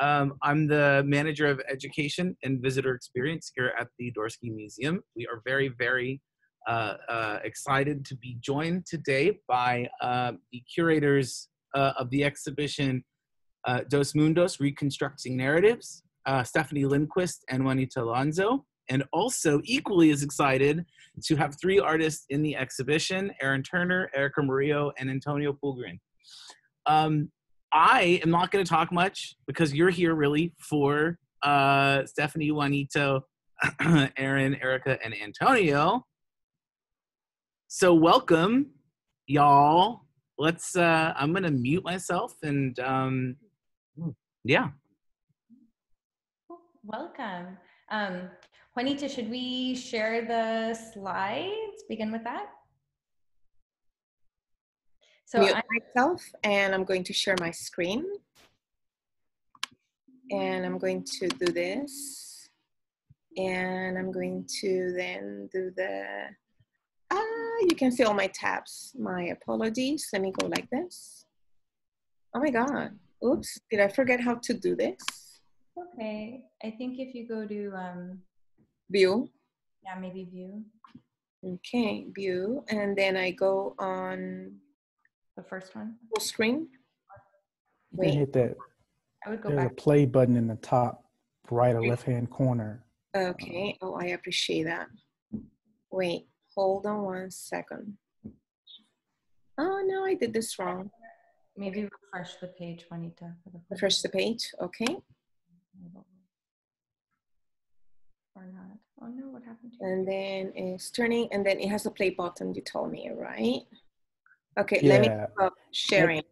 Um, I'm the manager of education and visitor experience here at the Dorsky Museum. We are very, very uh, uh, excited to be joined today by uh, the curators uh, of the exhibition uh, Dos Mundos Reconstructing Narratives, uh, Stephanie Lindquist and Juanita Lanzo. And also equally as excited to have three artists in the exhibition, Aaron Turner, Erika Morillo, and Antonio Pulgarin. Um, I am not going to talk much because you're here really for uh, Stephanie, Juanita, Aaron, Erika, and Antonio. So welcome, y'all. Let's. Uh, I'm going to mute myself and um, yeah. Welcome. Um, Juanita, should we share the slides? Begin with that. So mute I'm, myself and I'm going to share my screen. And I'm going to do this. And I'm going to then do the, ah, you can see all my tabs. My apologies. Let me go like this. Oh my God. Oops, did I forget how to do this? Okay. I think if you go to um, view. Yeah, maybe view. Okay, view. And then I go on the first one? Full screen. You can hit that. I would go There's back. a play button in the top right or left hand corner. Okay. Oh, I appreciate that. Wait, hold on one second. Oh no, I did this wrong. Maybe refresh the page, Juanita. Refresh the page, okay. Or not. Oh no, what happened to And then it's turning, and then it has a play button, you told me, right? Okay, yeah. let me stop sharing.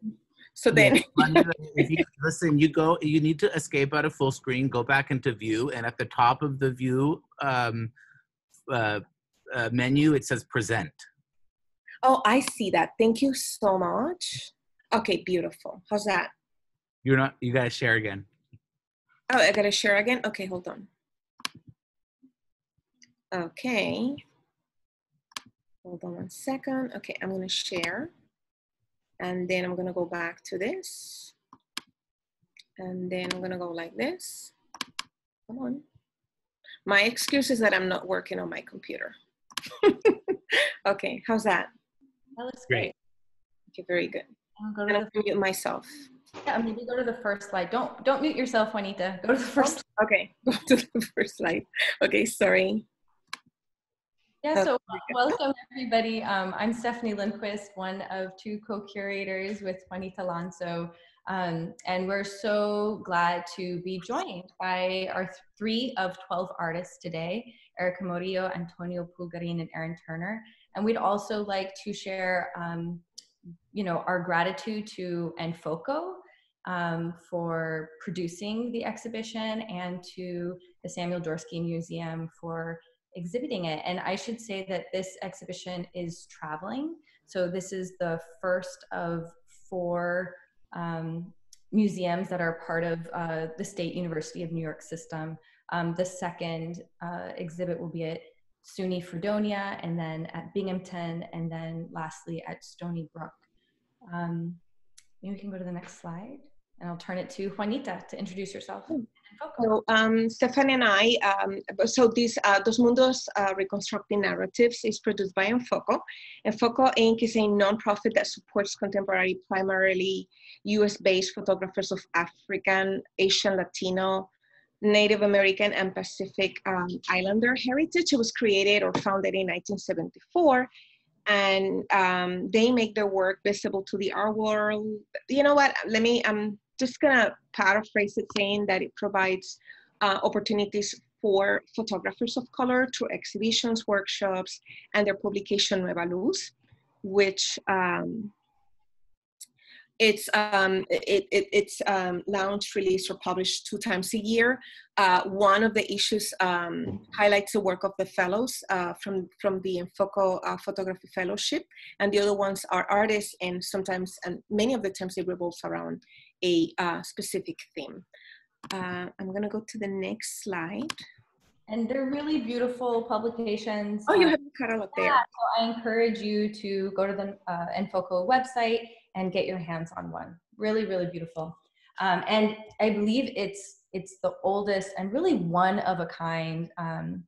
So then, you, listen, you go. You need to escape out of full screen, go back into view, and at the top of the view um, uh, uh, menu, it says present. Oh, I see that. Thank you so much. Okay, beautiful. How's that? You're not. You gotta share again. Oh, I gotta share again. Okay, hold on. Okay. Hold on one second. Okay, I'm gonna share. And then I'm gonna go back to this. And then I'm gonna go like this. Come on. My excuse is that I'm not working on my computer. okay, how's that? That looks great. Okay, very good. I'll go to and the, mute myself. Yeah, maybe go to the first slide. Don't don't mute yourself, Juanita. Go to the first. Okay, go to the first slide. Okay, sorry. Yeah, so welcome everybody. Um, I'm Stephanie Lindquist, one of two co-curators with Juanita Lanzo. Um, and we're so glad to be joined by our three of 12 artists today, Erika Morillo, Antonio Pulgarin, and Aaron Turner. And we'd also like to share, um, you know, our gratitude to Enfoco um, for producing the exhibition and to the Samuel Dorsky Museum for exhibiting it. And I should say that this exhibition is traveling. So this is the first of four um, museums that are part of uh, the State University of New York system. Um, the second uh, exhibit will be at SUNY Fredonia, and then at Binghamton, and then lastly at Stony Brook. Um, maybe we can go to the next slide, and I'll turn it to Juanita to introduce yourself. So um, Stephanie and I, um, so this uh, Dos Mundos uh, Reconstructing Narratives is produced by Enfoco. Enfoco Inc. is a nonprofit that supports contemporary, primarily US-based photographers of African, Asian, Latino, Native American, and Pacific um, Islander heritage. It was created or founded in 1974 and um, they make their work visible to the art world. You know what? Let me um, just gonna paraphrase it saying that it provides uh, opportunities for photographers of color through exhibitions, workshops, and their publication Nueva Luz, which um, it's um, it, it, it's um, launched, released, or published two times a year. Uh, one of the issues um, highlights the work of the fellows uh, from from the Enfoco uh, Photography Fellowship, and the other ones are artists, and sometimes and many of the times it revolves around a uh, specific theme. Uh, I'm gonna go to the next slide. And they're really beautiful publications. Oh, you have the catalog there. Yeah, so I encourage you to go to the uh, Enfoco website and get your hands on one. Really, really beautiful. Um, and I believe it's it's the oldest and really one of a kind um,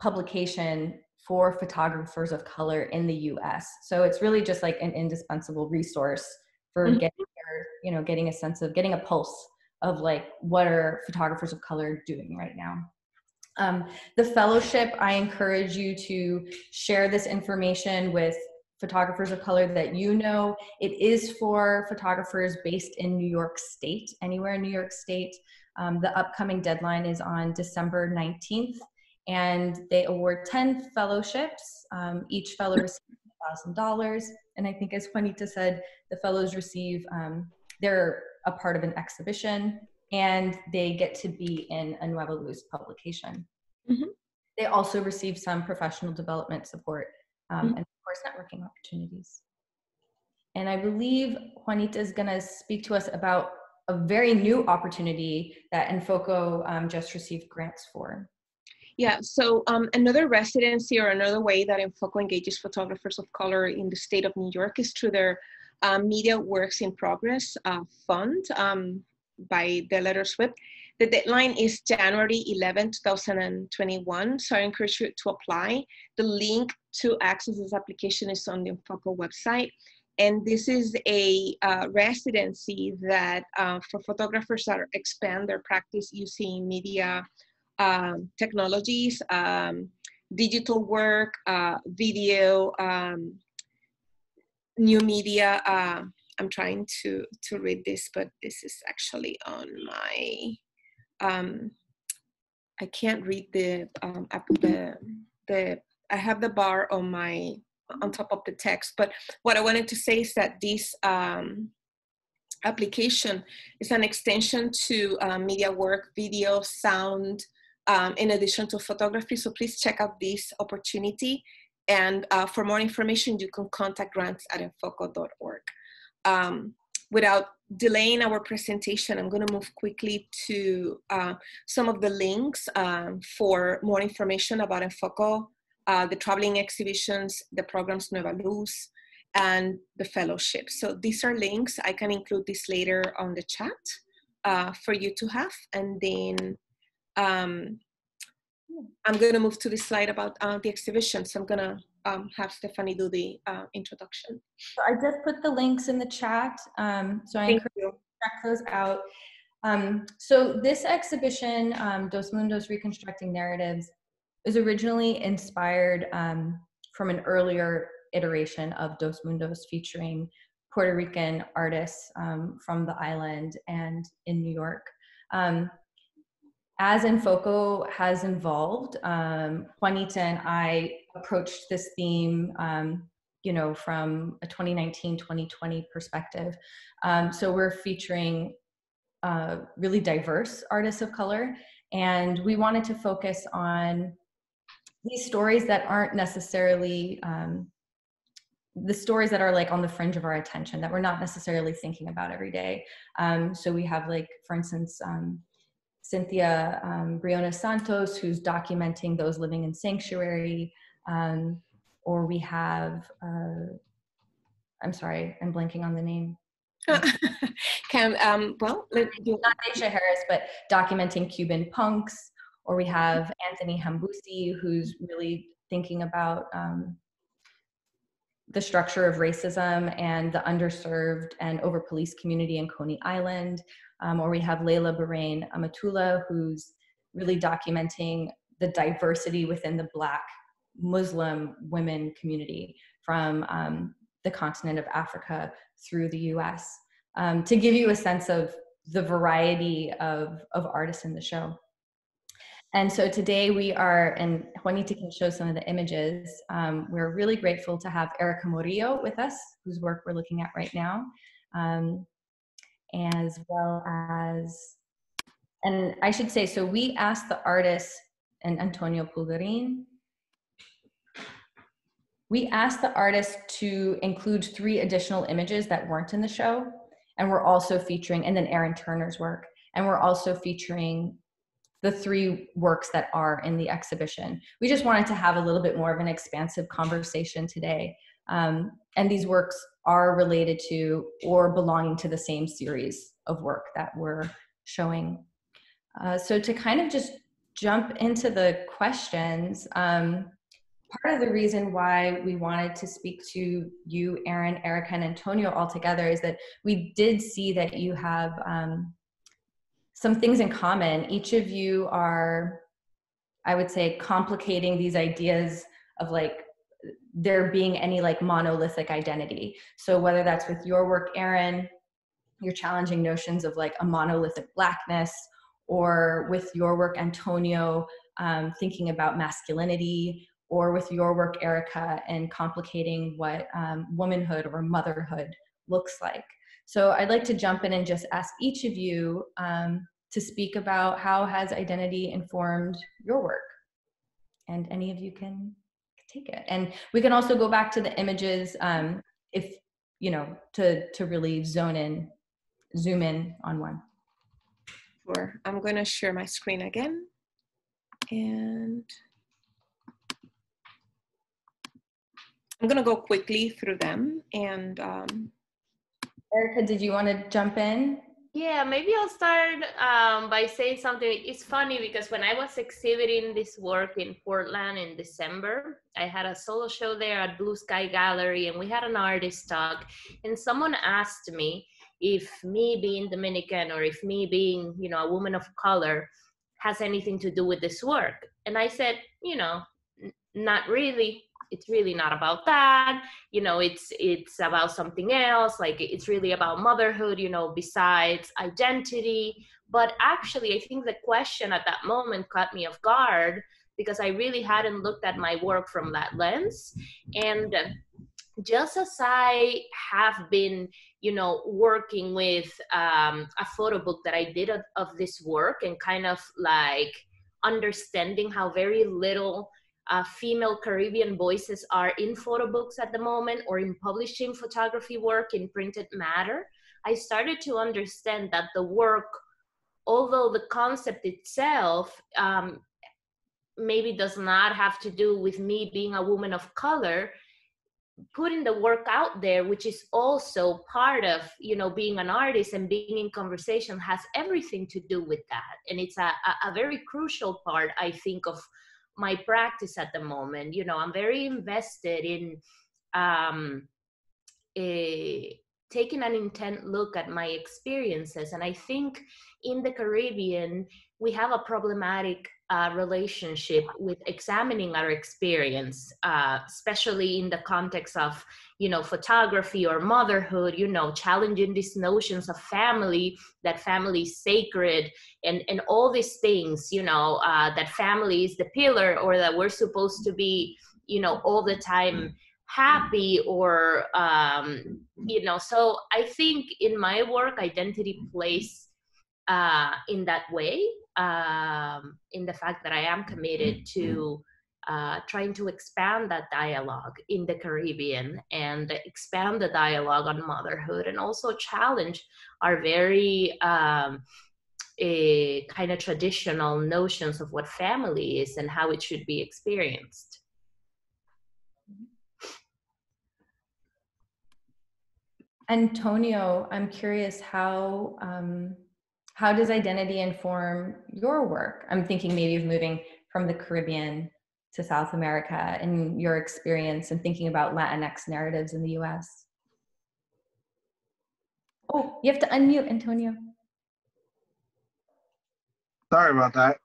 publication for photographers of color in the US. So it's really just like an indispensable resource for mm-hmm. getting you know, getting a sense of getting a pulse of like what are photographers of color doing right now. Um, the fellowship, I encourage you to share this information with photographers of color that you know. It is for photographers based in New York State, anywhere in New York State. Um, the upcoming deadline is on December 19th, and they award 10 fellowships. Um, each fellow receives $1,000. And I think, as Juanita said, the fellows receive, um, they're a part of an exhibition and they get to be in a Nueva Luz publication. Mm-hmm. They also receive some professional development support um, mm-hmm. and, of course, networking opportunities. And I believe Juanita is going to speak to us about a very new opportunity that Enfoco um, just received grants for. Yeah, so um, another residency or another way that Enfoco engages photographers of color in the state of New York is through their um, Media Works in Progress uh, Fund um, by the letter SWIP. The deadline is January 11, 2021, so I encourage you to apply. The link to access this application is on the Enfoco website. And this is a uh, residency that uh, for photographers that expand their practice using media um, technologies, um, digital work, uh, video, um, new media. Uh, I'm trying to to read this, but this is actually on my. Um, I can't read the um, the the. I have the bar on my on top of the text, but what I wanted to say is that this um, application is an extension to uh, media work, video, sound, um, in addition to photography. So please check out this opportunity. And uh, for more information, you can contact grants at enfoco.org. Um, without delaying our presentation, I'm going to move quickly to uh, some of the links um, for more information about Enfoco, uh, the traveling exhibitions, the programs Nueva Luz, and the fellowship. So these are links. I can include this later on the chat uh, for you to have. And then um, I'm going to move to the slide about uh, the exhibition. So I'm going to um, have Stephanie do the uh, introduction. So I just put the links in the chat. Um, so I Thank encourage you to check those out. Um, so this exhibition, um, Dos Mundos Reconstructing Narratives, is originally inspired um, from an earlier iteration of Dos Mundos featuring Puerto Rican artists um, from the island and in New York. Um, as Enfoco has evolved, um, Juanita and I approached this theme, um, you know, from a 2019-2020 perspective. Um, so we're featuring uh, really diverse artists of color, and we wanted to focus on these stories that aren't necessarily um, the stories that are like on the fringe of our attention that we're not necessarily thinking about every day. Um, so we have like, for instance, um, Cinthya um, Briones Santos, who's documenting those living in sanctuary. Um, or we have, uh, I'm sorry, I'm blanking on the name. Can, um, well, not Asia Harris, but documenting Cuban punks. Or we have Anthony Hamboussi, who's really thinking about um, the structure of racism and the underserved and over policed community in Coney Island um, or we have Laylah Barrayn Amatullah, who's really documenting the diversity within the Black Muslim women community from um, the continent of Africa through the US, um, to give you a sense of the variety of, of artists in the show. And so today we are, and Juanita can show some of the images. Um, we're really grateful to have Erika Morillo with us, whose work we're looking at right now. Um, as well as, and I should say, so we asked the artist and Antonio Pulgarin, we asked the artist to include three additional images that weren't in the show. And we're also featuring, and then Aaron Turner's work. And we're also featuring the three works that are in the exhibition. We just wanted to have a little bit more of an expansive conversation today. Um, and these works are related to or belonging to the same series of work that we're showing. Uh, so to kind of just jump into the questions, um, part of the reason why we wanted to speak to you, Aaron, Erika, and Antonio all together is that we did see that you have um, some things in common. Each of you are, I would say, complicating these ideas of like there being any like monolithic identity. So whether that's with your work, Aaron, you're challenging notions of like a monolithic blackness, or with your work, Antonio, um, thinking about masculinity, or with your work, Erika, and complicating what um, womanhood or motherhood looks like. So I'd like to jump in and just ask each of you um, to speak about how has identity informed your work, and any of you can take it. And we can also go back to the images um, if you know to to really zone in, zoom in on one. Sure. I'm going to share my screen again, and I'm going to go quickly through them. And um, Erika, did you want to jump in? Yeah, maybe I'll start um, by saying something. It's funny because when I was exhibiting this work in Portland in December, I had a solo show there at Blue Sky Gallery, and we had an artist talk. And someone asked me if me being Dominican or if me being, you know, a woman of color has anything to do with this work. And I said, you know, not really it's really not about that you know it's it's about something else like it's really about motherhood you know besides identity. But actually i think the question at that moment caught me off guard because i really hadn't looked at my work from that lens. And just as i have been you know working with um, a photo book that i did of, of this work and kind of like understanding how very little uh, female Caribbean voices are in photo books at the moment or in publishing photography work in printed matter, I started to understand that the work, although the concept itself um, maybe does not have to do with me being a woman of color, putting the work out there which is also part of you know being an artist and being in conversation has everything to do with that. And it's a, a, very crucial part i think of my practice at the moment. You know i'm very invested in um, a, taking an intent look at my experiences. And i think in the caribbean we have a problematic uh, relationship with examining our experience, uh, especially in the context of, you know, photography or motherhood, you know, challenging these notions of family, that family is sacred, and, and all these things, you know, uh, that family is the pillar or that we're supposed to be, you know, all the time happy or, um, you know, so I think in my work, identity plays uh, in that way um, in the fact that I am committed mm-hmm. to uh, trying to expand that dialogue in the Caribbean and expand the dialogue on motherhood and also challenge our very um, a kind of traditional notions of what family is and how it should be experienced. Antonio, I'm curious how um, how does identity inform your work? I'm thinking maybe of moving from the Caribbean to South America and your experience and thinking about Latinx narratives in the US. Oh, you have to unmute, Antonio. Sorry about that.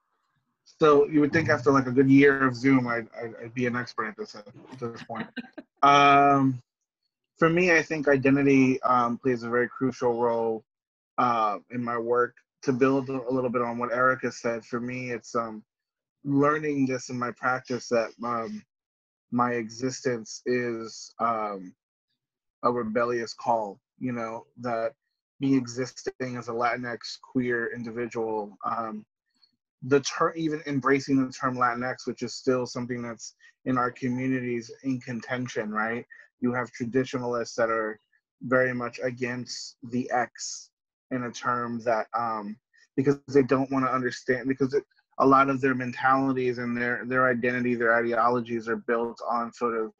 So you would think after like a good year of Zoom, I'd, I'd, I'd be an expert at this at this point. um, for me, I think identity um, plays a very crucial role uh, in my work to build a little bit on what Erika said, for me, it's um, learning this in my practice that um, my existence is um, a rebellious call. You know that me existing as a Latinx queer individual, um, the term even embracing the term Latinx, which is still something that's in our communities in contention, right? You have traditionalists that are very much against the X in a term that um, because they don't want to understand because it, a lot of their mentalities and their their identity, their ideologies are built on sort of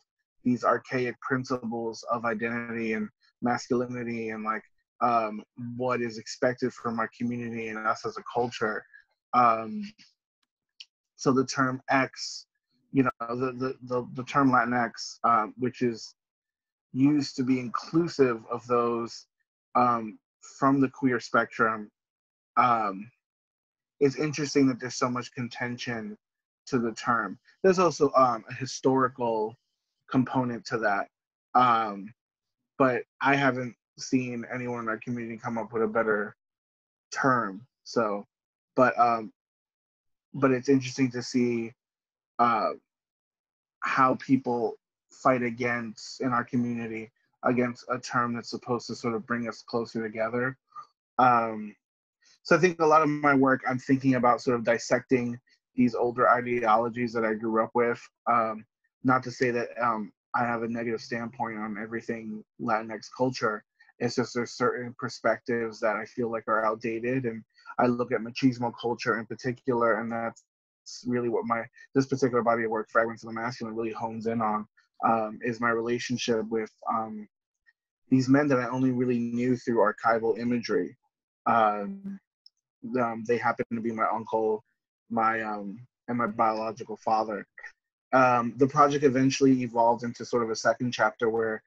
these archaic principles of identity and masculinity and like um, what is expected from our community and us as a culture. Um, so the term X, you know, the the the, the term Latinx, um, which is used to be inclusive of those um, from the queer spectrum. Um, it's interesting that there's so much contention to the term. There's also um, a historical component to that. Um, but I haven't seen anyone in our community come up with a better term. So, but um, but it's interesting to see uh, how people fight against in our community against a term that's supposed to sort of bring us closer together. Um, so I think a lot of my work, I'm thinking about sort of dissecting these older ideologies that I grew up with. Um, not to say that um, I have a negative standpoint on everything Latinx culture. It's just there's certain perspectives that I feel like are outdated, and I look at machismo culture in particular, and that's really what my this particular body of work, Fragments of the Masculine, really hones in on. Um, is my relationship with um, these men that I only really knew through archival imagery. Um, um, they happen to be my uncle, my um, and my biological father. Um, the project eventually evolved into sort of a second chapter where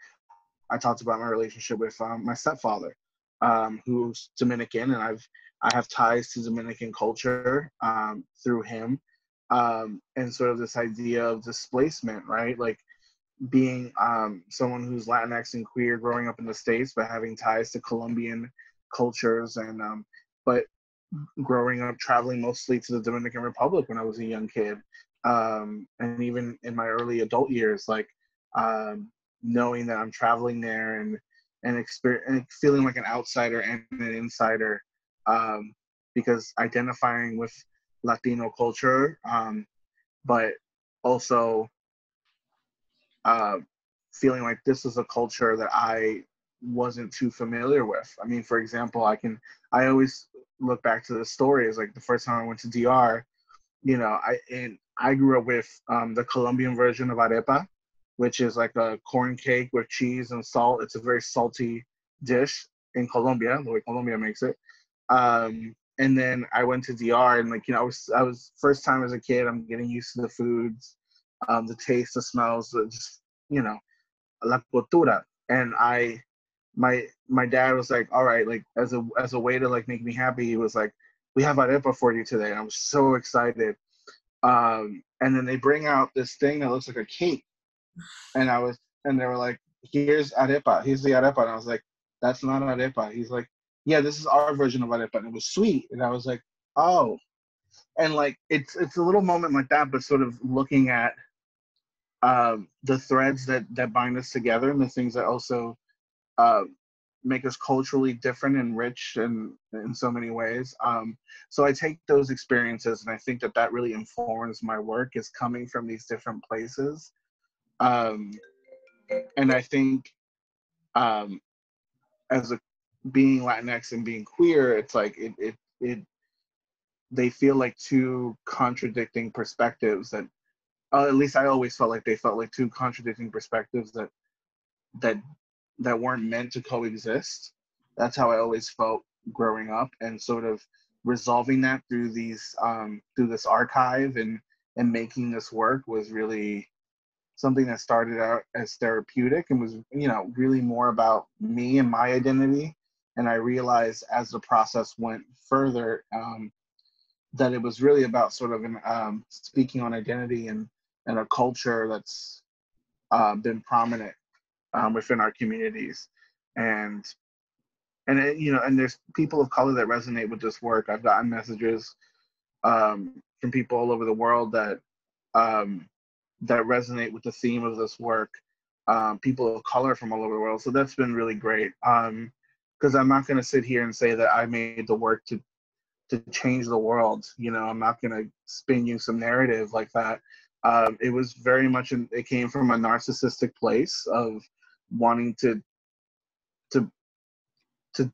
I talked about my relationship with um, my stepfather, um, who's Dominican, and I've I have ties to Dominican culture through him, and sort of this idea of displacement, right? Like being um, someone who's Latinx and queer, growing up in the states, but having ties to Colombian cultures, and but growing up traveling mostly to the Dominican Republic when I was a young kid, um, and even in my early adult years, like um, knowing that I'm traveling there and and, experience, and feeling like an outsider and an insider, um, because identifying with Latino culture, um, but also uh, feeling like this is a culture that I wasn't too familiar with. I mean, for example, I can I always look back to the stories like the first time I went to DR, you know, I and I grew up with um, the Colombian version of arepa, which is like a corn cake with cheese and salt. It's a very salty dish in Colombia, the way Colombia makes it. Um, and then I went to DR and like you know I was I was first time as a kid. I'm getting used to the foods, um, the taste, the smells, just you know, la cultura. And I my my dad was like, all right, like as a as a way to like make me happy, he was like, we have arepa for you today. And I was so excited. Um, and then they bring out this thing that looks like a cake, and I was and they were like, here's arepa, here's the arepa, and I was like, that's not arepa. He's like, yeah, this is our version of arepa, and it was sweet, and I was like, oh, and like it's it's a little moment like that, but sort of looking at um, the threads that that bind us together and the things that also uh, make us culturally different and rich in in so many ways. Um, so I take those experiences and I think that that really informs my work is coming from these different places. Um, and I think um, as a being Latinx and being queer, it's like it it it they feel like two contradicting perspectives that uh, at least I always felt like they felt like two contradicting perspectives that that that weren't meant to coexist. That's how I always felt growing up, and sort of resolving that through these um, through this archive and and making this work was really something that started out as therapeutic and was you know really more about me and my identity and i realized as the process went further um, that it was really about sort of an um, speaking on identity and and a culture that's uh, been prominent um, within our communities. And and it, you know and there's people of color that resonate with this work. I've gotten messages um, from people all over the world that um, that resonate with the theme of this work um, people of color from all over the world. So that's been really great. Because um, i'm not going to sit here and say that i made the work to to change the world. You know i'm not going to spin you some narrative like that um, it was very much in, it came from a narcissistic place of wanting to to to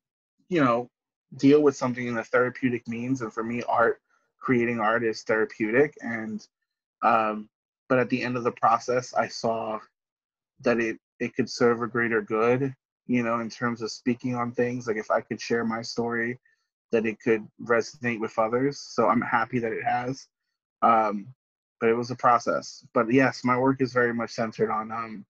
you know deal with something in a therapeutic means and for me art creating art is therapeutic and um but at the end of the process i saw that it it could serve a greater good you know, in terms of speaking on things. Like if I could share my story, that it could resonate with others. So I'm happy that it has. Um, but it was a process. But yes, my work is very much centered on um,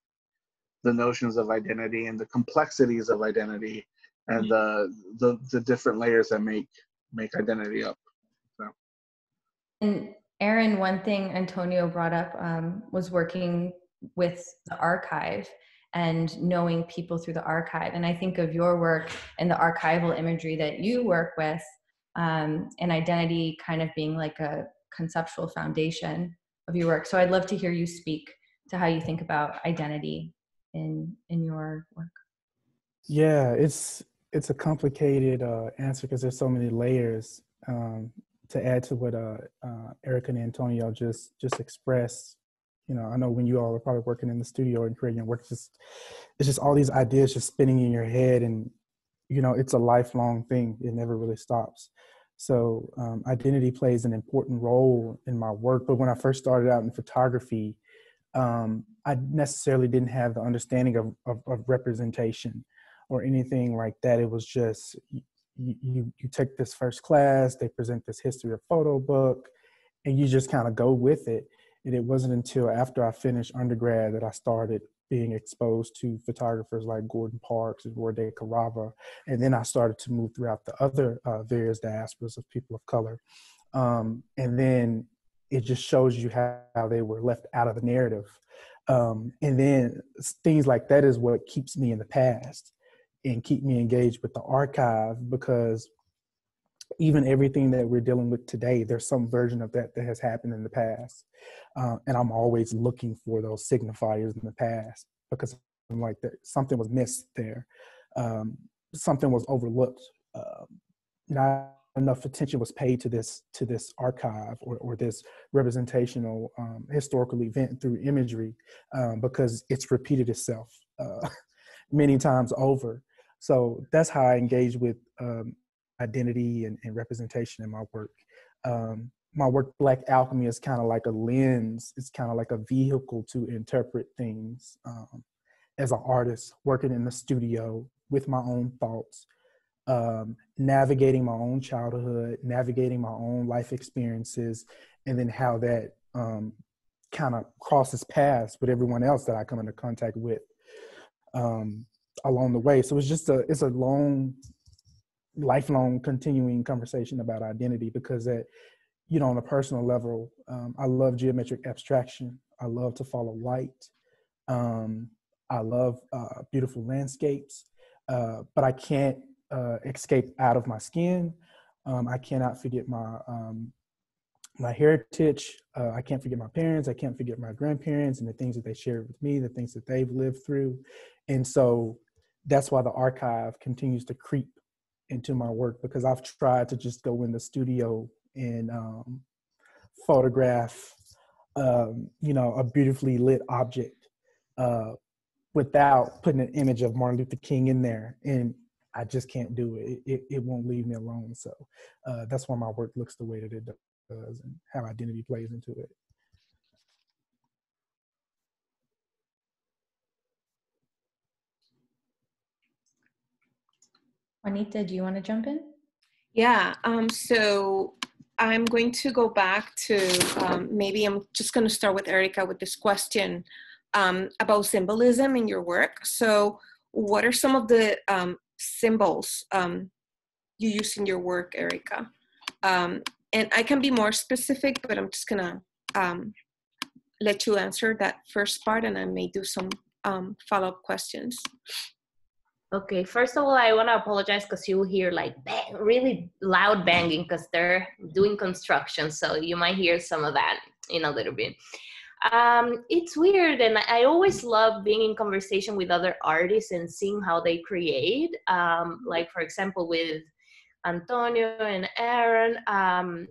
the notions of identity and the complexities of identity and the the, the different layers that make make identity up. So. And Aaron, one thing Antonio brought up um, was working with the archive and knowing people through the archive. And I think of your work and the archival imagery that you work with, um, and identity kind of being like a conceptual foundation of your work. So I'd love to hear you speak to how you think about identity in in your work. Yeah, it's it's a complicated uh, answer because there's so many layers. Um, to add to what uh, uh, Erika and Antonio just just expressed, you know, I know when you all are probably working in the studio and creating your work, it's just it's just all these ideas just spinning in your head, and you know, it's a lifelong thing. It never really stops. So um, identity plays an important role in my work. But when I first started out in photography, um, I necessarily didn't have the understanding of, of, of representation or anything like that. It was just you, you, you take this first class, they present this history of photo book, and you just kind of go with it. And it wasn't until after I finished undergrad that I started being exposed to photographers like Gordon Parks and Roy DeCarava. And then I started to move throughout the other uh, various diasporas of people of color. Um, and then it just shows you how, how, they were left out of the narrative. Um, and then things like that is what keeps me in the past and keep me engaged with the archive because even everything that we're dealing with today, there's some version of that that has happened in the past. Uh, and I'm always looking for those signifiers in the past because I'm like that something was missed there, um, something was overlooked. Uh, not enough attention was paid to this to this archive or, or this representational um, historical event through imagery um, because it's repeated itself uh, many times over. So that's how I engage with um, identity and, and, representation in my work. Um, my work, Black Alchemy, is kind of like a lens. It's kind of like a vehicle to interpret things um, as an artist, working in the studio with my own thoughts, um, navigating my own childhood, navigating my own life experiences, and then how that um, kind of crosses paths with everyone else that I come into contact with. Um, along the way. So it's just a it's a long, lifelong, continuing conversation about identity because that, you know, on a personal level, um, I love geometric abstraction. I love to follow light. Um, I love uh, beautiful landscapes, uh, but I can't uh, escape out of my skin. Um, I cannot forget my um, my heritage. Uh, I can't forget my parents. I can't forget my grandparents and the things that they shared with me, the things that they've lived through. And so that's why the archive continues to creep into my work because I've tried to just go in the studio and um, photograph, um, you know, a beautifully lit object uh, without putting an image of Martin Luther King in there. And I just can't do it. It, it won't leave me alone. So uh, that's why my work looks the way that it does and how identity plays into it. Juanita, do you want to jump in? Yeah, um, so I'm going to go back to um, maybe I'm just going to start with Erika with this question um, about symbolism in your work. So, what are some of the um, symbols um, you use in your work, Erika? Um, and I can be more specific, but I'm just going to let you answer that first part and I may do some follow up questions. Okay, first of all, I want to apologize because you will hear like bang, really loud banging because they're doing construction. So you might hear some of that in a little bit. Um, it's weird, and I always love being in conversation with other artists and seeing how they create. Um, like, for example, with Antonio and Aaron, um,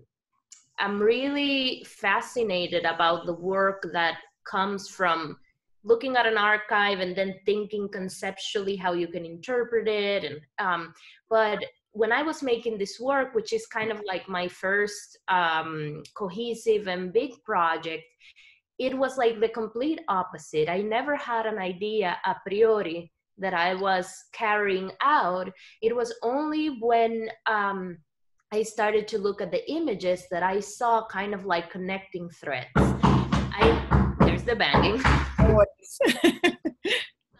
I'm really fascinated about the work that comes from looking at an archive and then thinking conceptually how you can interpret it and um, but when i was making this work which is kind of like my first um, cohesive and big project it was like the complete opposite i never had an idea a priori that I was carrying out, it was only when um, I started to look at the images that I saw kind of like connecting threads. I the banging.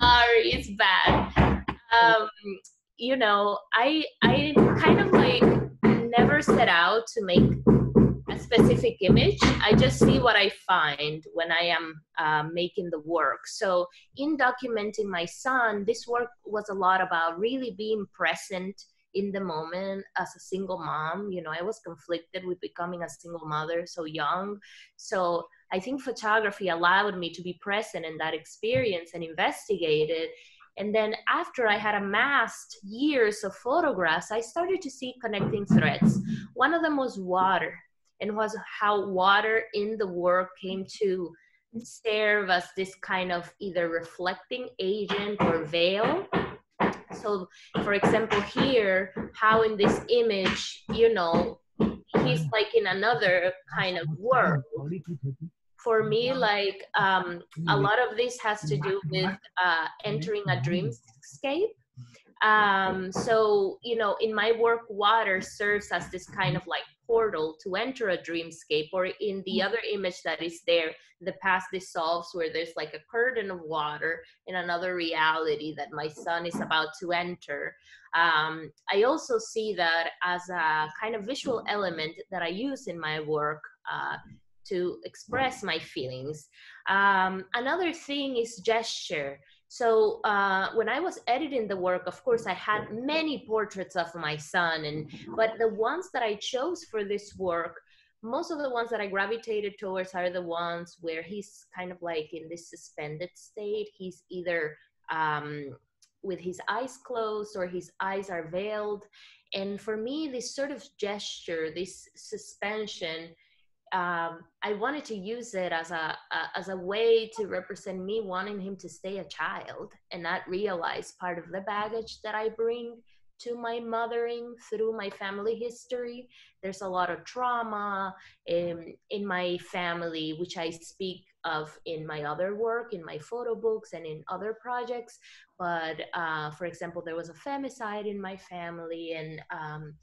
Sorry, it's bad. Um, you know, I I kind of like never set out to make a specific image. I just see what I find when I am uh, making the work. So, in documenting my son, this work was a lot about really being present in the moment as a single mom. You know, I was conflicted with becoming a single mother so young. So, I think photography allowed me to be present in that experience and investigate it. And then after I had amassed years of photographs, I started to see connecting threads. One of them was water and was how water in the work came to serve as this kind of either reflecting agent or veil. So, for example, here, how in this image, you know, he's like in another kind of world. For me, like um, a lot of this has to do with uh, entering a dreamscape. Um, so, you know, in my work, water serves as this kind of like portal to enter a dreamscape or in the other image that is there the past dissolves where there's like a curtain of water in another reality that my son is about to enter. Um, i also see that as a kind of visual element that i use in my work uh, to express my feelings. Um, another thing is gesture so uh, when I was editing the work, of course, I had many portraits of my son, and but the ones that I chose for this work, most of the ones that I gravitated towards are the ones where he's kind of like in this suspended state. He's either um, with his eyes closed or his eyes are veiled. And for me, this sort of gesture, this suspension, um, I wanted to use it as a, a, as a way to represent me wanting him to stay a child and not realize part of the baggage that I bring to my mothering through my family history. There's a lot of trauma in, in my family, which I speak of in my other work, in my photo books, and in other projects. But uh, for example, there was a femicide in my family, and um,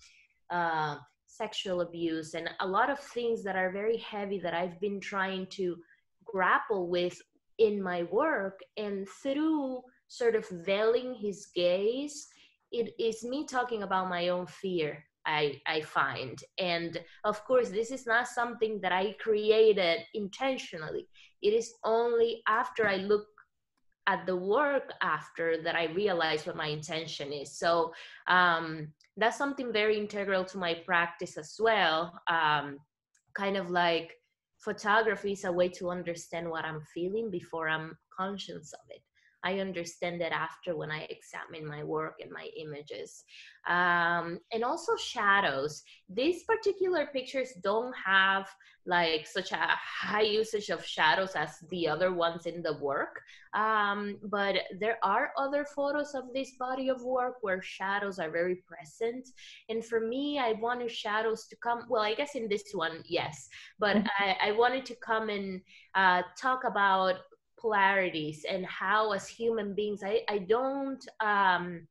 uh, sexual abuse and a lot of things that are very heavy that I've been trying to grapple with in my work. And through sort of veiling his gaze, it is me talking about my own fear. I, I find. And of course, this is not something that I created intentionally. It is only after I look at the work after that I realize what my intention is. So um, that's something very integral to my practice as well. Um, kind of like photography is a way to understand what I'm feeling before I'm conscious of it. I understand that after when I examine my work and my images. Um, and also shadows. These particular pictures don't have like such a high usage of shadows as the other ones in the work. Um, but there are other photos of this body of work where shadows are very present. And for me, I wanted shadows to come, well, I guess in this one, yes, but mm-hmm. I, I, wanted to come and uh, talk about polarities and how as human beings, I, I don't, um,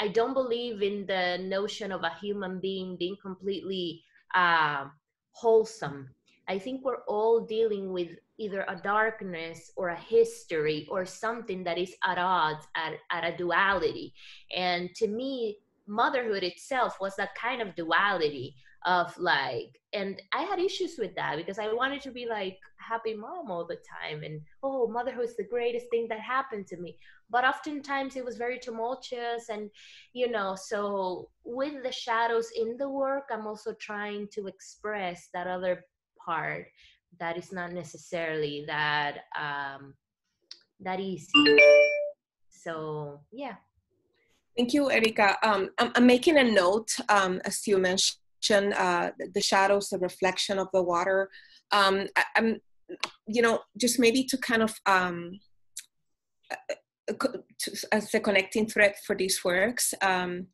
I don't believe in the notion of a human being being completely uh, wholesome. I think we're all dealing with either a darkness or a history or something that is at odds, at, at a duality. And to me, motherhood itself was that kind of duality of like and i had issues with that because i wanted to be like happy mom all the time and oh motherhood's the greatest thing that happened to me. But oftentimes it was very tumultuous and you know so with the shadows in the work i'm also trying to express that other part that is not necessarily that um that easy. So yeah. Thank you, Erika. Um, I'm, I'm, making a note, um, as you mentioned, uh, the shadows, the reflection of the water. Um, I, am you know, just maybe to kind of um, uh, uh, to, as the connecting thread for these works. Um,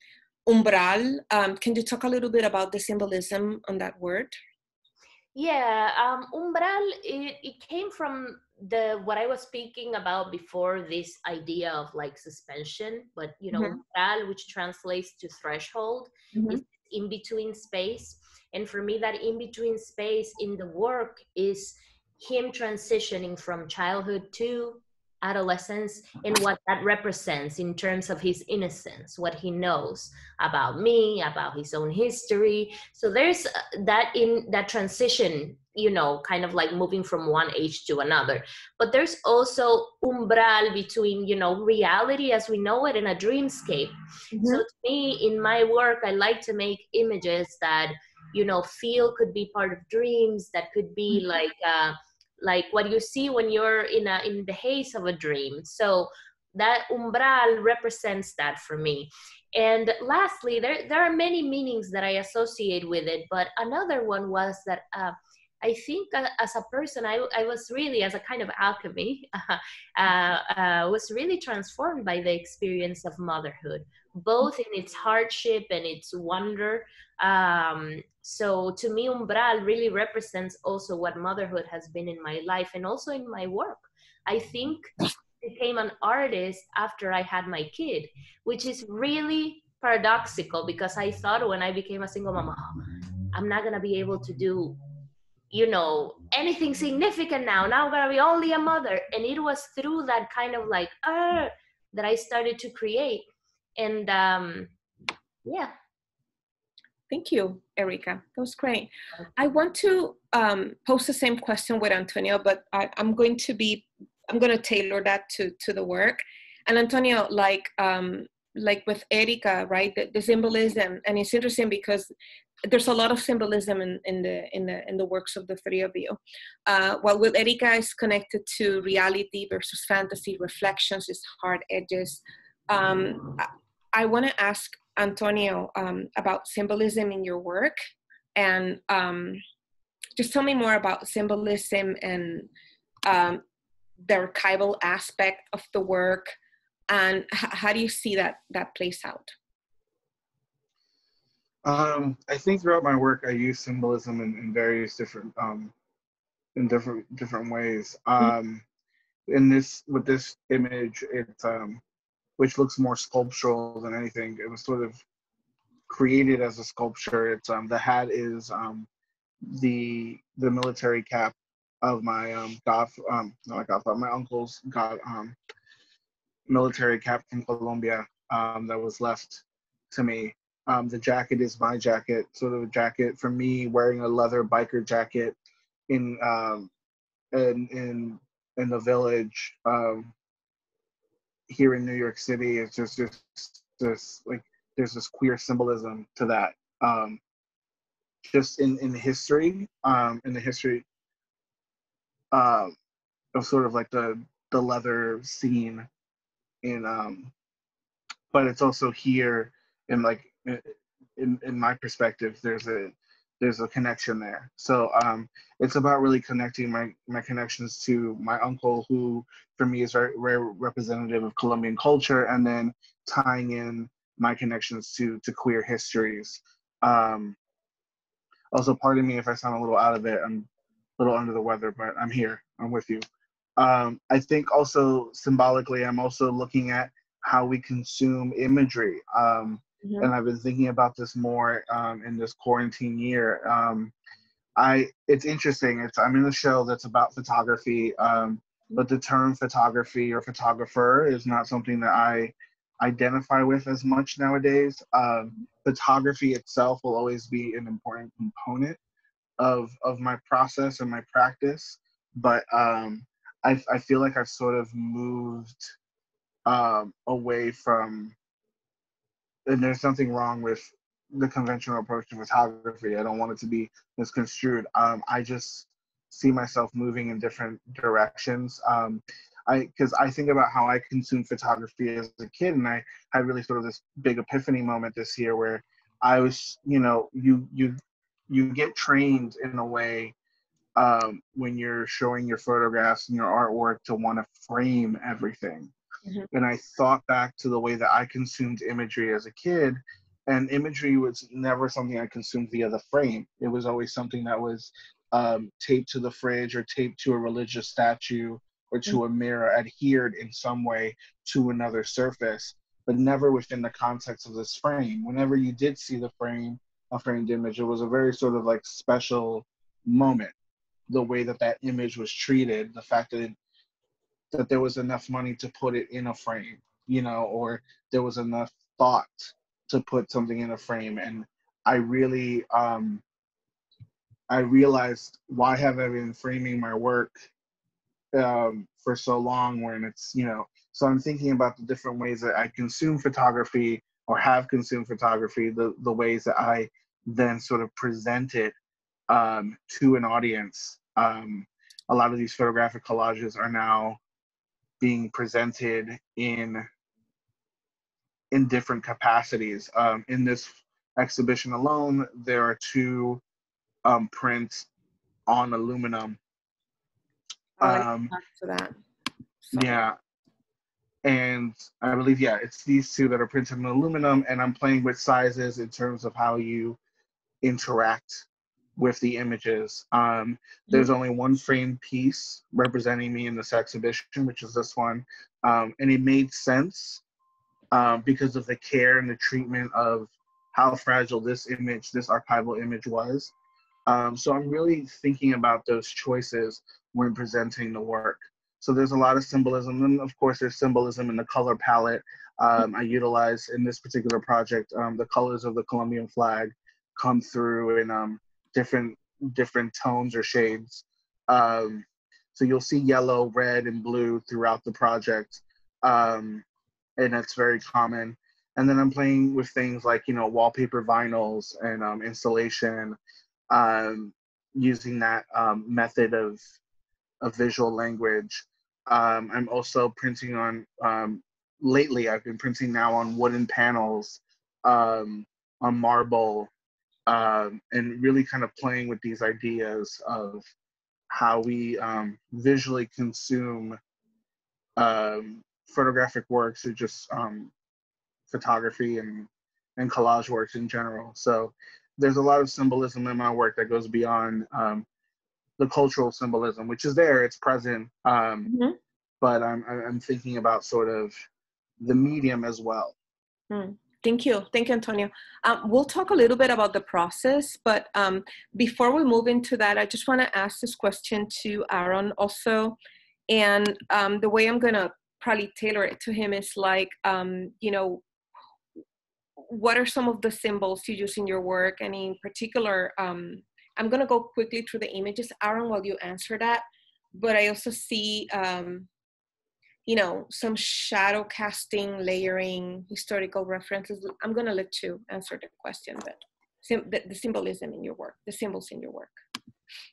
umbral, um, can you talk a little bit about the symbolism on that word? Yeah, um, umbral. It, it came from the what I was speaking about before. This idea of like suspension, but you know, mm-hmm. umbral, which translates to threshold, mm-hmm. is in between space. And for me, that in between space in the work is him transitioning from childhood to adolescence and what that represents in terms of his innocence, what he knows about me, about his own history. So there's uh, that in that transition, you know, kind of like moving from one age to another. But there's also umbral between, you know, reality as we know it and a dreamscape. Mm-hmm. So to me, in my work, I like to make images that, you know, feel could be part of dreams, that could be mm-hmm. like, uh, like what you see when you're in a in the haze of a dream. So that umbral represents that for me. And lastly there there are many meanings that i associate with it but another one was that uh, I think uh, as a person, I, I was really, as a kind of alchemy, uh, uh, was really transformed by the experience of motherhood, both in its hardship and its wonder. Um, so to me, umbral really represents also what motherhood has been in my life and also in my work. I think I became an artist after I had my kid, which is really paradoxical because I thought when I became a single mom, oh, I'm not gonna be able to do you know anything significant now now i'm gonna be only a mother and it was through that kind of like uh, that i started to create and um yeah thank you erika that was great i want to um, pose the same question with antonio but I, i'm going to be i'm going to tailor that to to the work and antonio like um like with Erika, right? The, the, symbolism, and it's interesting because there's a lot of symbolism in, in the in the in the works of the three of you. Uh, while with Erika is connected to reality versus fantasy, reflections, is hard edges. Um, I, want to ask Antonio um, about symbolism in your work, and um, just tell me more about symbolism and um, the archival aspect of the work, and how do you see that that plays out? Um, I think throughout my work, I use symbolism in, in various different um, in different different ways. Mm-hmm. Um, in this with this image, it's um, which looks more sculptural than anything. It was sort of created as a sculpture. It's um, the hat is um, the the military cap of my um, god um, not godfather, my uncle's god um, military cap from Colombia um, that was left to me um, the jacket is my jacket, sort of a jacket for me wearing a leather biker jacket in um, in in in the village um, here in New York City. It's just just just like there's this queer symbolism to that. Um, just in in history, um, in the history um, of sort of like the the leather scene in um, but it's also here in like in in my perspective, there's a there's a connection there. So um, it's about really connecting my my connections to my uncle, who for me is very, very representative of Colombian culture, and then tying in my connections to to queer histories. Um, also, pardon me if I sound a little out of it. I'm a little under the weather, but I'm here. I'm with you. Um, I think also symbolically, I'm also looking at how we consume imagery. Um, mm-hmm. and I've been thinking about this more um, in this quarantine year. Um, I it's interesting. It's I'm in a show that's about photography, um, but the term photography or photographer is not something that I identify with as much nowadays. Um, photography itself will always be an important component of of my process and my practice, but um, I I feel like I've sort of moved um, away from and there's nothing wrong with the conventional approach to photography. I don't want it to be misconstrued. Um, I just see myself moving in different directions. Um, I because I think about how I consumed photography as a kid, and I had really sort of this big epiphany moment this year where I was, you know, you you you get trained in a way um, when you're showing your photographs and your artwork to want to frame everything. Mm-hmm. And I thought back to the way that I consumed imagery as a kid, and imagery was never something I consumed via the frame. It was always something that was um, taped to the fridge or taped to a religious statue or to a mirror, adhered in some way to another surface, but never within the context of this frame. Whenever you did see the frame, a framed image, it was a very sort of like special moment. The way that that image was treated, the fact that it, that there was enough money to put it in a frame, you know, or there was enough thought to put something in a frame, and I really um, I realized why have I been framing my work um, for so long when it's, you know, so I'm thinking about the different ways that I consume photography or have consumed photography, the, the ways that I then sort of present it um, to an audience. Um, a lot of these photographic collages are now being presented in in different capacities. Um, in this exhibition alone, there are two um, prints on aluminum. Um, for that. Yeah. And I believe, yeah, it's these two that are printed in aluminum, and I'm playing with sizes in terms of how you interact with the images. Um, there's mm-hmm. only one frame piece representing me in this exhibition, which is this one. Um, and it made sense um, because of the care and the treatment of how fragile this image, this archival image was. Um, so I'm really thinking about those choices when presenting the work. So there's a lot of symbolism, and of course there's symbolism in the color palette. Um, I utilize in this particular project um, the colors of the Colombian flag come through in um, different different tones or shades. Um, so you'll see yellow, red, and blue throughout the project, um, and that's very common. And then I'm playing with things like you know wallpaper vinyls and um, installation um, using that um, method of, of visual language. Um, I'm also printing on, um, lately, I've been printing now on wooden panels, um, on marble, um, and really kind of playing with these ideas of how we visually consume photographic works or just photography and, and collage works in general. So there's a lot of symbolism in my work that goes beyond um, the cultural symbolism, which is there, it's present. Um, mm-hmm. But I'm I'm thinking about sort of the medium as well. Mm. Thank you. Thank you, Antonio. Um, we'll talk a little bit about the process, but um, before we move into that, I just want to ask this question to Aaron also. And um, the way I'm going to probably tailor it to him is like, um, you know, what are some of the symbols you use in your work? And in particular, um, I'm gonna go quickly through the images, Aaron, while you answer that. But I also see, um, you know, some shadow casting, layering, historical references. I'm gonna let you answer the question, but the, the symbolism in your work, the symbols in your work.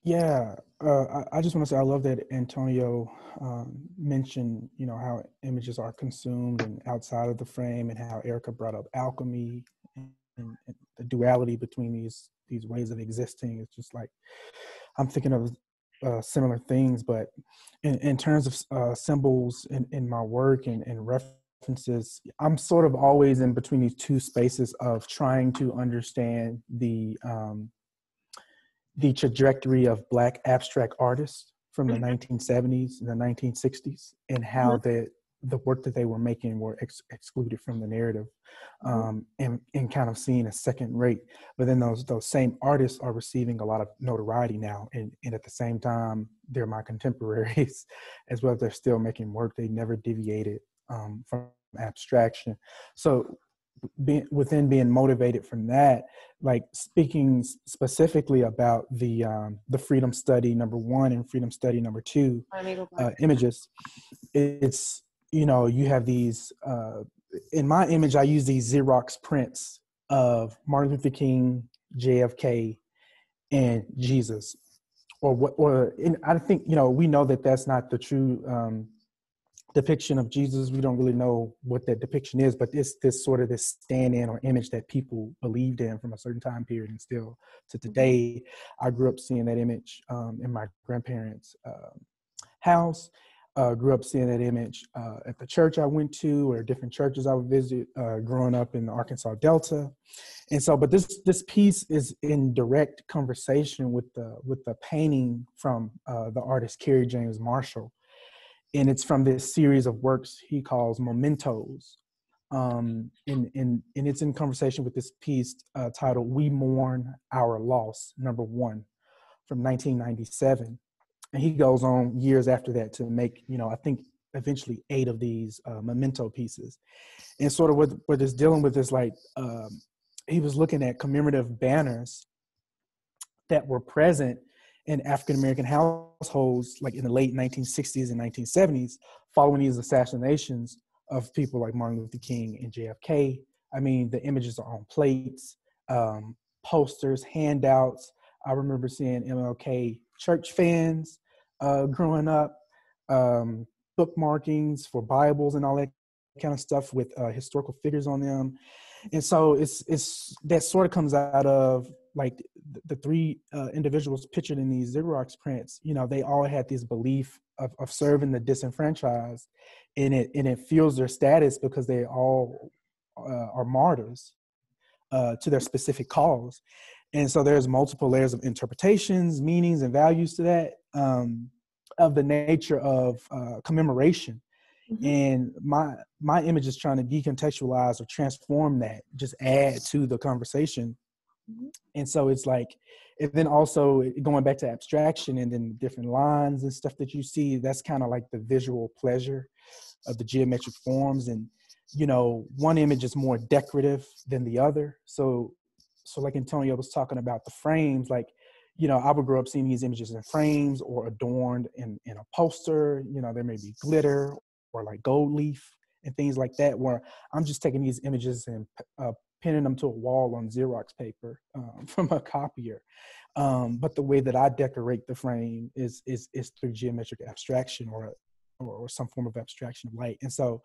Yeah, uh, I, I, just want to say I love that Antonio um, mentioned, you know, how images are consumed and outside of the frame, and how Erika brought up alchemy and, and the duality between these these ways of existing. It's just like I'm thinking of uh, similar things, but in, in terms of uh, symbols in, in my work and, and references, I'm sort of always in between these two spaces of trying to understand the um, the trajectory of black abstract artists from the 1970s and the 1960s and how mm-hmm. The work that they were making were ex- excluded from the narrative mm-hmm. um, and, and kind of seen as second rate. But then those those same artists are receiving a lot of notoriety now and, and at the same time they're my contemporaries as well. They're still making work. They never deviated um, from abstraction. So being within being motivated from that like speaking specifically about the um, the freedom study number one and freedom study number two uh, images it's you know you have these uh, in my image i use these xerox prints of martin luther king jfk and jesus or what or and i think you know we know that that's not the true um, depiction of Jesus. We don't really know what that depiction is, but it's this sort of this stand-in or image that people believed in from a certain time period, and still to mm-hmm. today, I grew up seeing that image um, in my grandparents' uh, house. Uh, grew up seeing that image uh, at the church I went to, or different churches I would visit uh, growing up in the Arkansas Delta, and so. But this this piece is in direct conversation with the with the painting from uh, the artist Kerry James Marshall, and it's from this series of works he calls mementos, um, and, and, and it's in conversation with this piece uh, titled "We Mourn Our Loss," number one, from 1997 and he goes on years after that to make you know i think eventually eight of these uh, memento pieces. And sort of what what is dealing with is like um, he was looking at commemorative banners that were present in african american households like in the late 1960s and 1970s following these assassinations of people like martin luther king and jfk i mean the images are on plates um, posters handouts. I remember seeing mlk church fans uh, growing up, um, bookmarkings for Bibles and all that kind of stuff with uh, historical figures on them. And so it's it's that sort of comes out of like the, three uh, individuals pictured in these Xerox prints. You know, they all had this belief of, of serving the disenfranchised, and it and it fuels their status because they all uh, are martyrs uh, to their specific cause. And so there's multiple layers of interpretations, meanings, and values to that um, of the nature of uh, commemoration. Mm-hmm. And my my image is trying to decontextualize or transform that, just add to the conversation. Mm-hmm. And so it's like, and then also going back to abstraction and then different lines and stuff that you see, that's kind of like the visual pleasure of the geometric forms. And, you know, one image is more decorative than the other. So so like Antonio was talking about the frames, like, you know, I would grow up seeing these images in frames or adorned in, in a poster, you know, there may be glitter or like gold leaf and things like that, where I'm just taking these images and uh, pinning them to a wall on Xerox paper um, from a copier. Um, but the way that I decorate the frame is is is through geometric abstraction or or, some form of abstraction of light. And so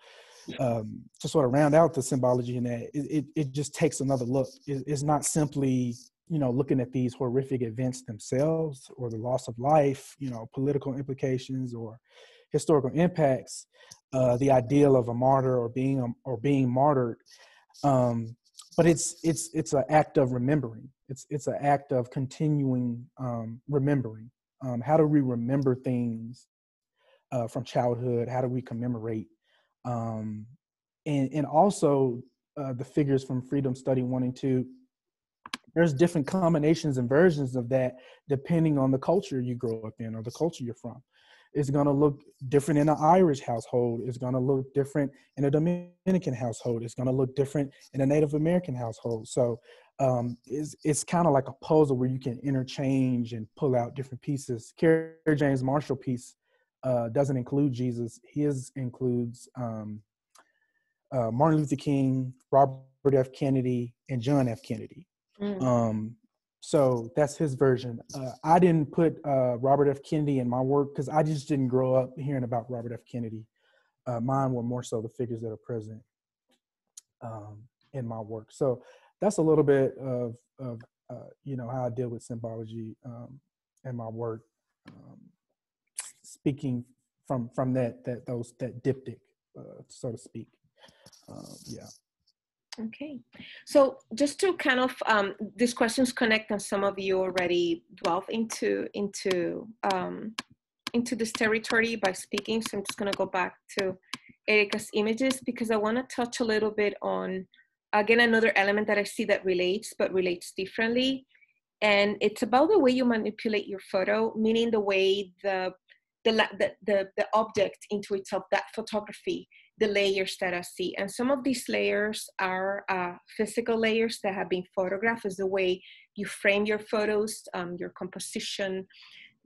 um, to sort of round out the symbology in that, it, it, it just takes another look. It, it's not simply, you know, looking at these horrific events themselves or the loss of life, you know, political implications or historical impacts, uh, the ideal of a martyr or being a, or being martyred. Um, but it's it's it's an act of remembering. It's it's an act of continuing um, remembering. Um, how do we remember things uh, from childhood? How do we commemorate? Um, and and also uh, the figures from Freedom Study One and Two. There's different combinations and versions of that depending on the culture you grow up in or the culture you're from. It's going to look different in an Irish household. It's going to look different in a Dominican household. It's going to look different in a Native American household. So um, it's, it's kind of like a puzzle where you can interchange and pull out different pieces. Kerry James Marshall piece uh, doesn't include Jesus. His includes um, uh, Martin Luther King, Robert F. Kennedy, and John F. Kennedy. Mm. Um, so that's his version. Uh, I didn't put uh, Robert F. Kennedy in my work because I just didn't grow up hearing about Robert F. Kennedy. Uh, mine were more so the figures that are present um, in my work. So that's a little bit of, of uh, you know how I deal with symbology um, in my work. Um, speaking from from that that those that diptych, uh, so to speak. Uh, yeah. Okay, so just to kind of um, these questions connect, and some of you already delve into into um, into this territory by speaking. So I'm just gonna go back to Erika's images because I want to touch a little bit on again another element that I see that relates but relates differently, and it's about the way you manipulate your photo, meaning the way the the, the, the, object into itself, that photography, the layers that I see. And some of these layers are uh, physical layers that have been photographed as the way you frame your photos, um, your composition,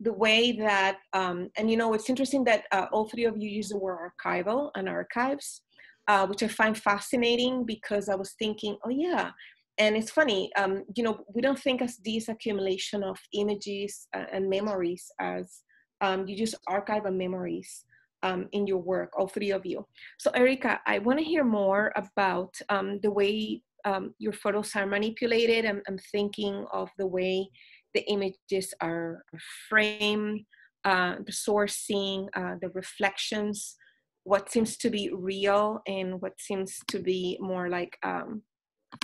the way that, um, and you know, it's interesting that uh, all three of you use the word archival and archives, uh, which I find fascinating because I was thinking, oh yeah, and it's funny, um, you know, we don't think as this accumulation of images uh, and memories as um, you just archive and memories um, in your work, all three of you. So Erika, I wanna hear more about um, the way um, your photos are manipulated. I'm, I'm, thinking of the way the images are framed, uh, the sourcing, uh, the reflections, what seems to be real and what seems to be more like um,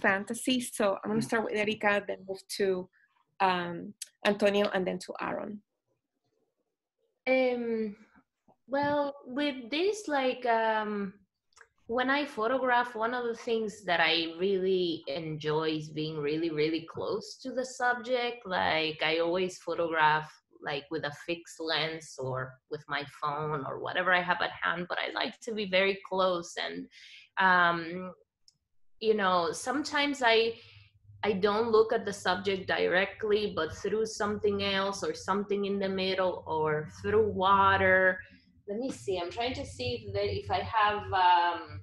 fantasy. So I'm going to start with Erika, then move to um, Antonio, and then to Aaron. Um, well, with this, like, um, when I photograph, one of the things that I really enjoy is being really, really close to the subject. Like, I always photograph like with a fixed lens or with my phone or whatever I have at hand, but I like to be very close. And, um, you know, sometimes I, I don't look at the subject directly, but through something else or something in the middle or through water. Let me see. I'm trying to see if, if I have um,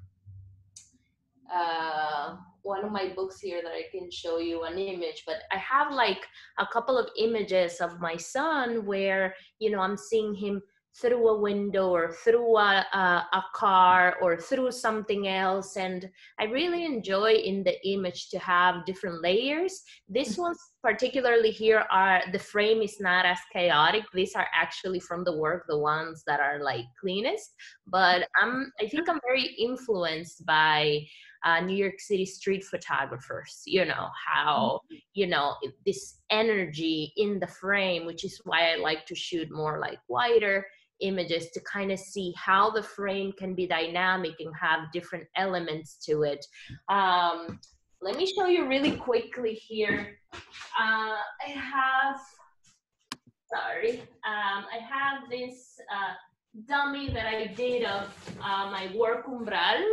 uh, one of my books here that I can show you an image, but I have like a couple of images of my son where, you know, I'm seeing him through a window or through a, a, a, car or through something else. And I really enjoy in the image to have different layers. This mm-hmm. one's particularly here are the frame is not as chaotic. These are actually from the work, the ones that are like cleanest. But I'm I think I'm very influenced by uh, New York City street photographers, you know, how, mm-hmm. you know, this energy in the frame, which is why I like to shoot more like wider images to kind of see how the frame can be dynamic and have different elements to it. Um, let me show you really quickly here. Uh, I have, sorry, um, I have this uh, dummy that I did of uh, my work umbral.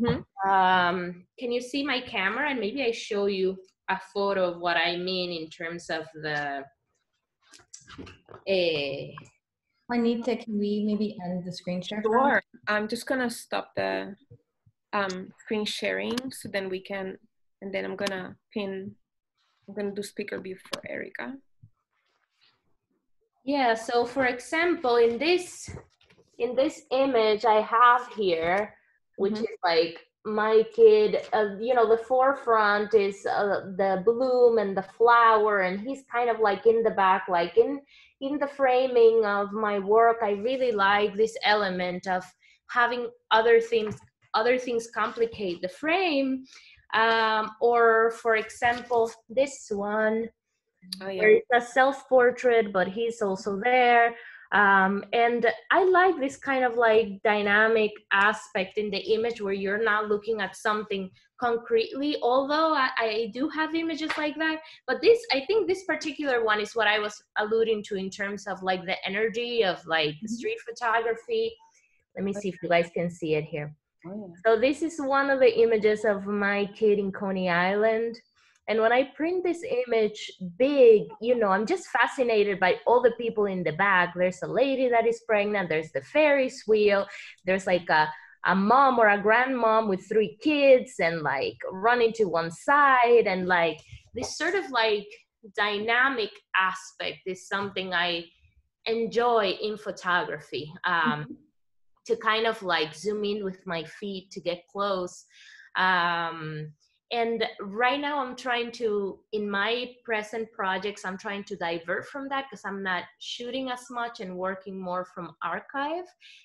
Mm-hmm. Um, can you see my camera? And maybe I show you a photo of what I mean in terms of the. Uh, Juanita, can we maybe end the screen share? Sure. I'm just gonna stop the um, screen sharing so then we can, and then I'm gonna pin, I'm gonna do speaker view for Erika. Yeah, so for example, in this, in this image I have here, which mm -hmm. is like my kid, uh, you know, the forefront is uh, the bloom and the flower, and he's kind of like in the back, like in in the framing of my work. I really like this element of having other things other things complicate the frame. Um, or for example, this one, oh, yeah. where it's a self-portrait, but he's also there um, and i like this kind of like dynamic aspect in the image where you're not looking at something concretely although I, I, do have images like that but this i think this particular one is what i was alluding to in terms of like the energy of like mm-hmm. street photography let me see if you guys can see it here oh, yeah. so this is one of the images of my kid in coney island and when I print this image big, you know, I'm just fascinated by all the people in the back. There's a lady that is pregnant, there's the Ferris wheel, there's like a, a mom or a grandmom with three kids and like running to one side and like this sort of like dynamic aspect is something I enjoy in photography. Um, mm-hmm. To kind of like zoom in with my feet to get close. Um, and right now i'm trying to in my present projects i'm trying to divert from that because i'm not shooting as much and working more from archive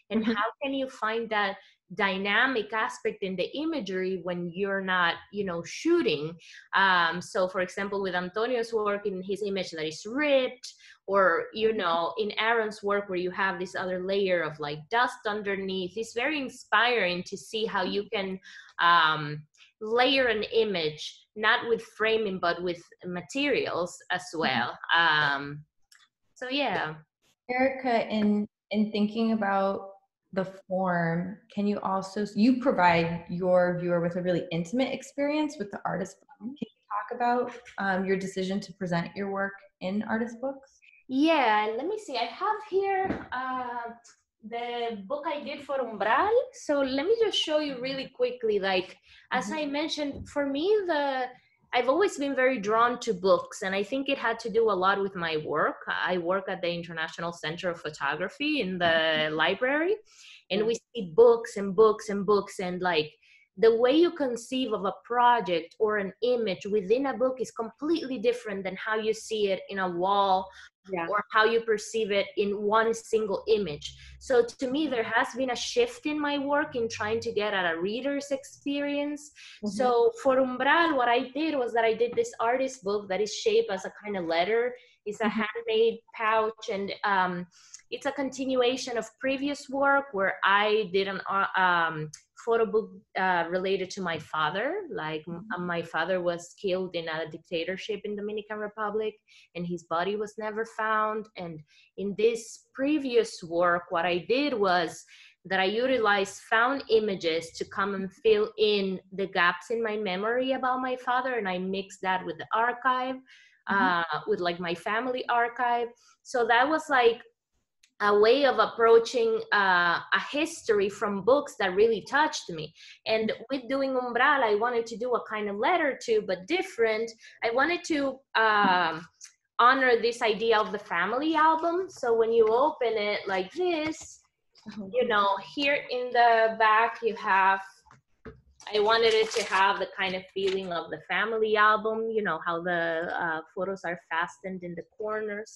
and mm-hmm. how can you find that dynamic aspect in the imagery when you're not you know shooting um, so for example with antonio's work in his image that is ripped or you mm-hmm. know in aaron's work where you have this other layer of like dust underneath it's very inspiring to see how you can um, layer an image not with framing but with materials as mm-hmm. well um, so yeah erika in in thinking about the form can you also you provide your viewer with a really intimate experience with the artist can you talk about um, your decision to present your work in artist books yeah let me see i have here uh, the book I did for Umbral. So let me just show you really quickly. Like as mm-hmm. I mentioned, for me, the I've always been very drawn to books, and I think it had to do a lot with my work. I work at the International Center of Photography in the mm-hmm. library, and we see books and books and books, and like the way you conceive of a project or an image within a book is completely different than how you see it in a wall yeah. or how you perceive it in one single image. So to me, there has been a shift in my work in trying to get at a reader's experience. Mm-hmm. So for Umbral, what I did was that I did this artist book that is shaped as a kind of letter. It's a mm-hmm. handmade pouch and um, it's a continuation of previous work where I did an uh, um, photo book uh, related to my father. Like mm-hmm. my father was killed in a dictatorship in Dominican Republic, and his body was never found. And in this previous work, what I did was that I utilized found images to come and fill in the gaps in my memory about my father, and I mixed that with the archive, mm-hmm. uh, with like my family archive. So that was like a way of approaching uh, a history from books that really touched me. And with doing Umbral, I wanted to do a kind of letter too, but different. I wanted to um, honor this idea of the family album. So when you open it like this, uh-huh. you know, here in the back you have I wanted it to have the kind of feeling of the family album, you know, how the uh, photos are fastened in the corners.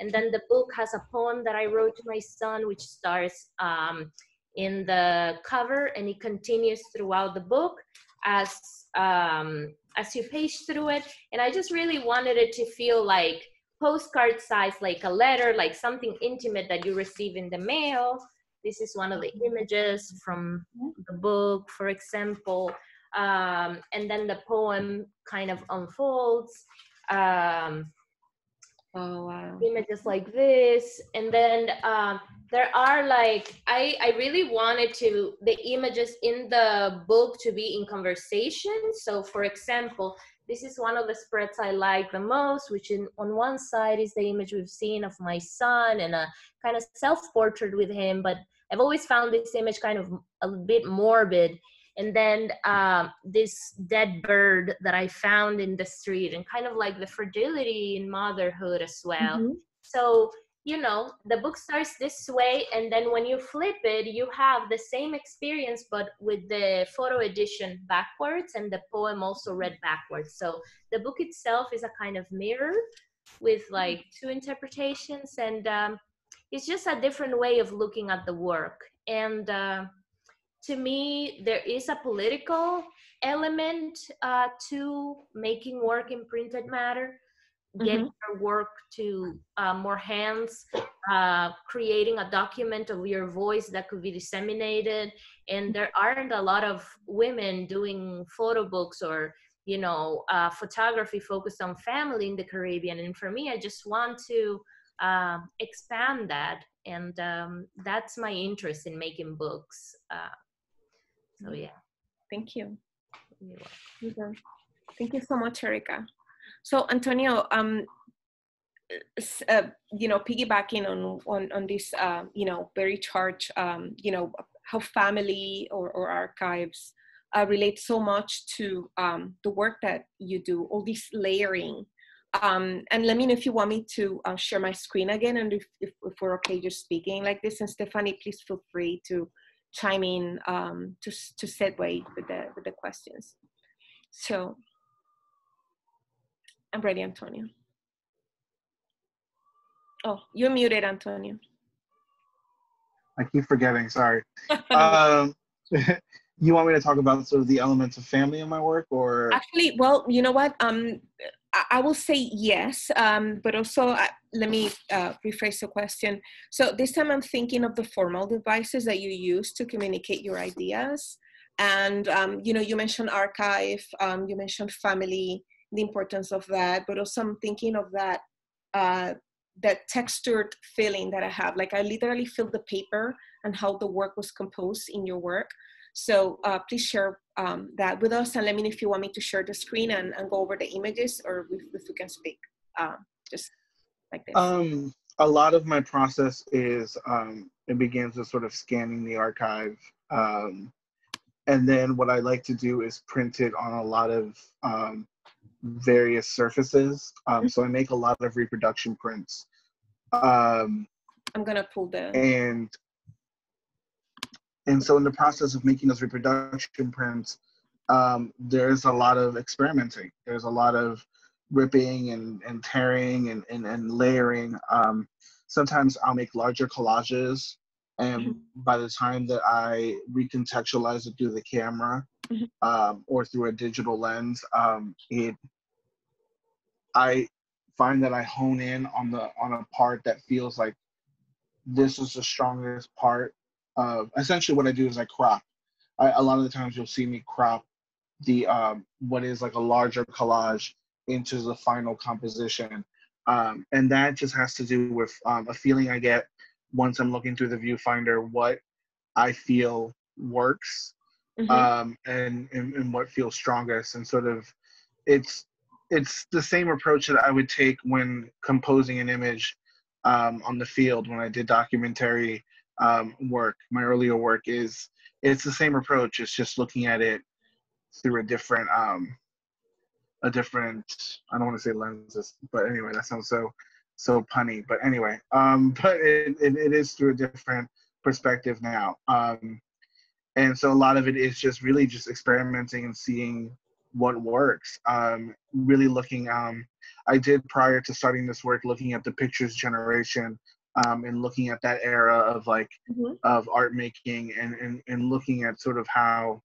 And then the book has a poem that I wrote to my son, which starts um, in the cover and it continues throughout the book as um, as you page through it. And I just really wanted it to feel like postcard size, like a letter, like something intimate that you receive in the mail this is one of the images from the book, for example. Um, and then the poem kind of unfolds. Um, oh wow! Images like this, and then um, there are like I I really wanted to the images in the book to be in conversation. So, for example, this is one of the spreads I like the most, which in, on one side is the image we've seen of my son and a kind of self-portrait with him, but I've always found this image kind of a bit morbid. And then um, this dead bird that I found in the street and kind of like the fragility in motherhood as well. Mm-hmm. So you know the book starts this way and then when you flip it you have the same experience but with the photo edition backwards and the poem also read backwards. So the book itself is a kind of mirror with like two interpretations and um, it's just a different way of looking at the work. And uh, to me there is a political element uh, to making work in printed matter getting mm-hmm. your work to uh, more hands, uh, creating a document of your voice that could be disseminated. And there aren't a lot of women doing photo books or you know uh, photography focused on family in the Caribbean. And for me, I just want to uh, expand that, and um, that's my interest in making books. Uh, so yeah. Thank you. Thank you so much, Erika. So Antonio, um, uh, you know, piggybacking on on on this, uh, you know, very charged, um, you know, how family or, or archives uh, relate so much to um, the work that you do, all this layering. Um, and let me know if you want me to uh, share my screen again, and if, if, if, we're okay just speaking like this. And Stephanie, please feel free to chime in um, to to segue with the with the questions. So I'm ready, Antonio. Oh, you're muted, Antonio. I keep forgetting, sorry. um, you want me to talk about sort of the elements of family in my work or? Actually, well, you know what? Um, I will say yes, um, but also uh, let me uh, rephrase the question. So this time I'm thinking of the formal devices that you use to communicate your ideas. And, um, you know, you mentioned archive, um, you mentioned family, the importance of that, but also I'm thinking of that uh, that textured feeling that I have. Like I literally feel the paper and how the work was composed in your work. So uh, please share um, that with us and let me know if you want me to share the screen and, and go over the images or if, if we can speak uh, just like this. Um, a lot of my process is um, it begins with sort of scanning the archive. Um, and then what I like to do is print it on a lot of um, various surfaces. Um, so I make a lot of reproduction prints. Um, I'm gonna pull the and and so in the process of making those reproduction prints, um, there's a lot of experimenting. There's a lot of ripping and, and tearing and, and, and layering. Um, sometimes I'll make larger collages and mm-hmm. by the time that I recontextualize it through the camera mm-hmm. um, or through a digital lens, um, it I find that I hone in on the on a part that feels like this is the strongest part of essentially what I do is I crop. I, a lot of the times you'll see me crop the um, what is like a larger collage into the final composition. Um, and that just has to do with um, a feeling I get once I'm looking through the viewfinder, what I feel works mm-hmm. um, and, and, and what feels strongest. And sort of it's it's the same approach that I would take when composing an image um, on the field when I did documentary um, work. My earlier work is it's the same approach. It's just looking at it through a different um, a different I don't want to say lenses, but anyway, that sounds so so punny. But anyway, um, but it, it, it is through a different perspective now. Um, and so a lot of it is just really just experimenting and seeing what works. Um, really looking. Um, I did prior to starting this work, looking at the pictures generation um, and looking at that era of like mm-hmm. of art making and, and and looking at sort of how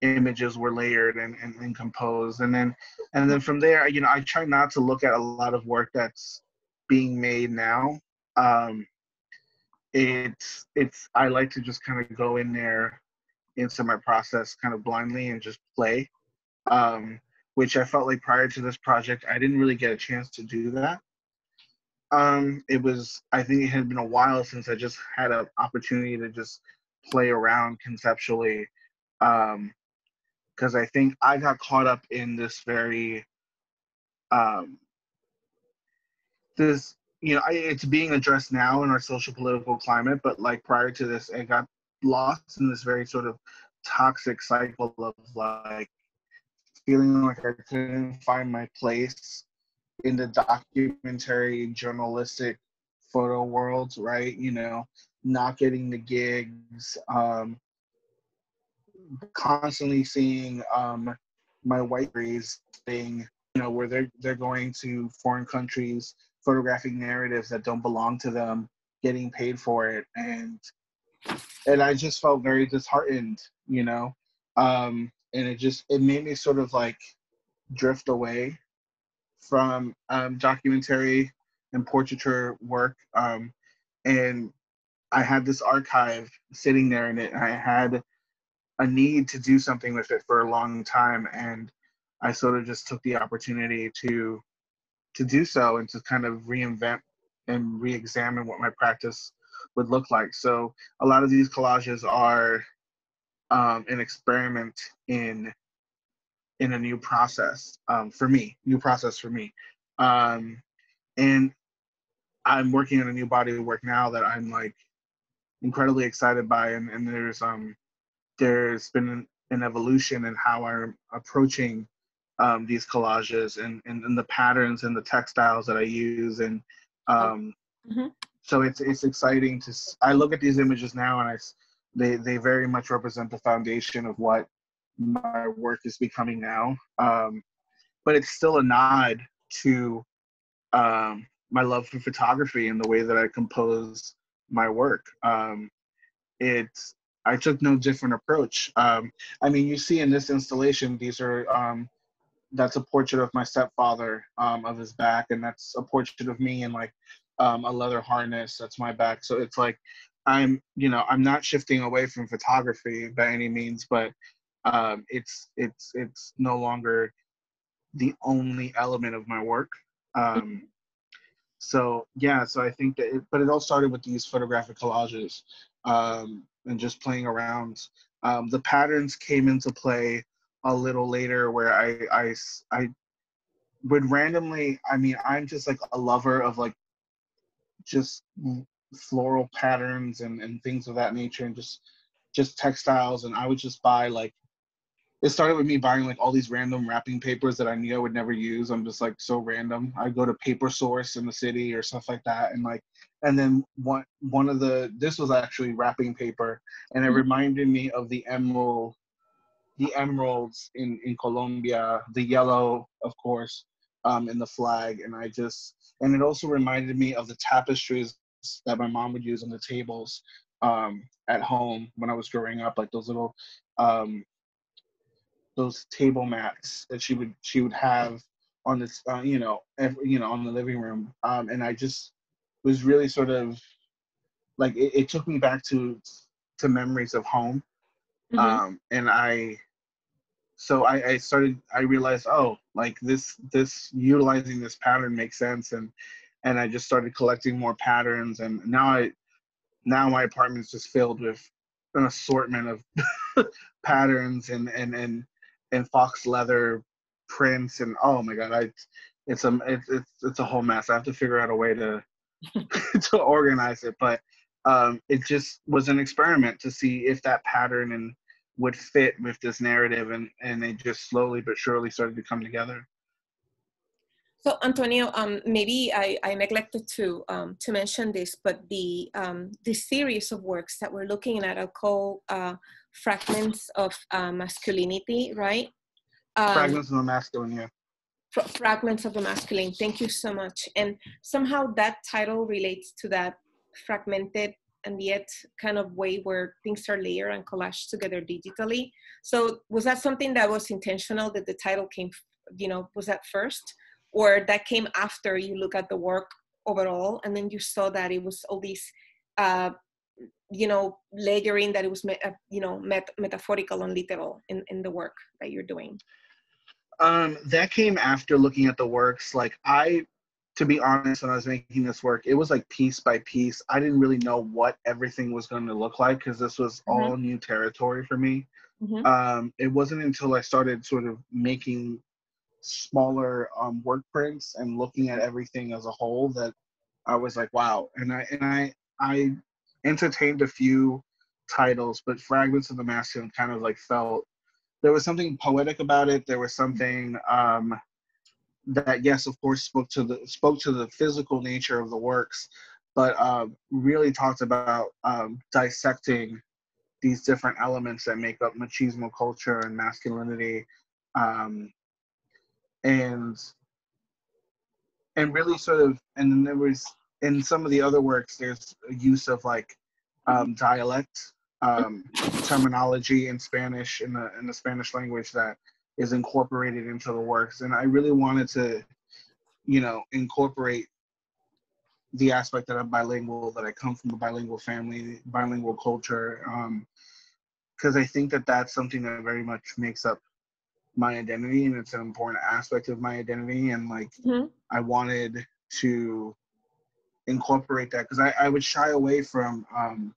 images were layered and, and, and composed and then and then from there you know i try not to look at a lot of work that's being made now um it's it's i like to just kind of go in there into my process kind of blindly and just play um which i felt like prior to this project i didn't really get a chance to do that. Um it was i think it had been a while since i just had an opportunity to just play around conceptually um because I think I got caught up in this very um this you know I, it's being addressed now in our social political climate but like prior to this it got lost in this very sort of toxic cycle of like feeling like I couldn't find my place in the documentary journalistic photo world right? You know not getting the gigs um constantly seeing um, my white rays thing, you know, where they're they're going to foreign countries, photographing narratives that don't belong to them, getting paid for it, and and I just felt very disheartened, you know, um, and it just it made me sort of like drift away from um, documentary and portraiture work, um, and I had this archive sitting there, and it I had a need to do something with it for a long time and i sort of just took the opportunity to to do so and to kind of reinvent and re-examine what my practice would look like so a lot of these collages are um, an experiment in in a new process um, for me new process for me um, and i'm working on a new body of work now that i'm like incredibly excited by and, and there's um there's been an evolution in how I'm approaching um, these collages and, and, and, the patterns and the textiles that I use. And um, mm-hmm. So it's, it's exciting to, I look at these images now and I, they, they very much represent the foundation of what my work is becoming now. Um, but it's still a nod to um, my love for photography and the way that I compose my work. Um, it's I took no different approach. Um, I mean, you see in this installation, these are um, that's a portrait of my stepfather um, of his back, and that's a portrait of me and like um, a leather harness. That's my back. So it's like I'm, you know, I'm not shifting away from photography by any means, but um, it's it's it's no longer the only element of my work. Um, so yeah, so I think that, it, but it all started with these photographic collages. Um, and just playing around. Um, the patterns came into play a little later where I, I, I would randomly, I mean, I'm just like a lover of like just floral patterns and, and things of that nature and just, just textiles. And I would just buy like it started with me buying like all these random wrapping papers that I knew I would never use. I'm just like so random. I go to Paper Source in the city or stuff like that, and like, and then one one of the this was actually wrapping paper, and it mm-hmm. reminded me of the emerald, the emeralds in in Colombia, the yellow, of course, um, in the flag, and I just and it also reminded me of the tapestries that my mom would use on the tables um, at home when I was growing up, like those little um, those table mats that she would she would have on this uh, you know every, you know on the living room um, and i just was really sort of like it, it took me back to to memories of home mm-hmm. um, and i so I, I started i realized oh like this this utilizing this pattern makes sense. And and i just started collecting more patterns. And now i now my apartment is just filled with an assortment of patterns and and and and fox leather prints. And oh my god i it's a it's it's, it's a whole mess. I have to figure out a way to to organize it. But um it just was an experiment to see if that pattern and would fit with this narrative and and they just slowly but surely started to come together so Antonio, um, maybe I, I neglected to um, to mention this, but the um, the series of works that we're looking at are called uh, fragments of uh, masculinity, right? Um, fragments of the masculine, yeah. Fr- fragments of the masculine. Thank you so much. And somehow that title relates to that fragmented and yet kind of way where things are layered and collaged together digitally. So was that something that was intentional that the title came, you know, was that first? Or that came after you look at the work overall and then you saw that it was all these uh, you know layering that it was uh, you know met- metaphorical and literal in, in the work that you're doing um that came after looking at the works like i to be honest when i was making this work it was like piece by piece i didn't really know what everything was going to look like because this was mm-hmm. all new territory for me mm-hmm. um it wasn't until i started sort of making smaller um work prints and looking at everything as a whole that i was like wow and i and i i entertained a few titles, but Fragments of the Masculine kind of like felt there was something poetic about it. There was something um, that, yes, of course, spoke to the spoke to the physical nature of the works, but um, really talked about um, dissecting these different elements that make up machismo culture and masculinity, um, and and really sort of and then there was in some of the other works, there's a use of like um, dialect um, terminology in Spanish in the in the Spanish language that is incorporated into the works, and I really wanted to, you know, incorporate the aspect that I'm bilingual, that I come from a bilingual family, bilingual culture, because um, I think that that's something that very much makes up my identity, and it's an important aspect of my identity, and like mm-hmm. I wanted to incorporate that because I, I would shy away from um,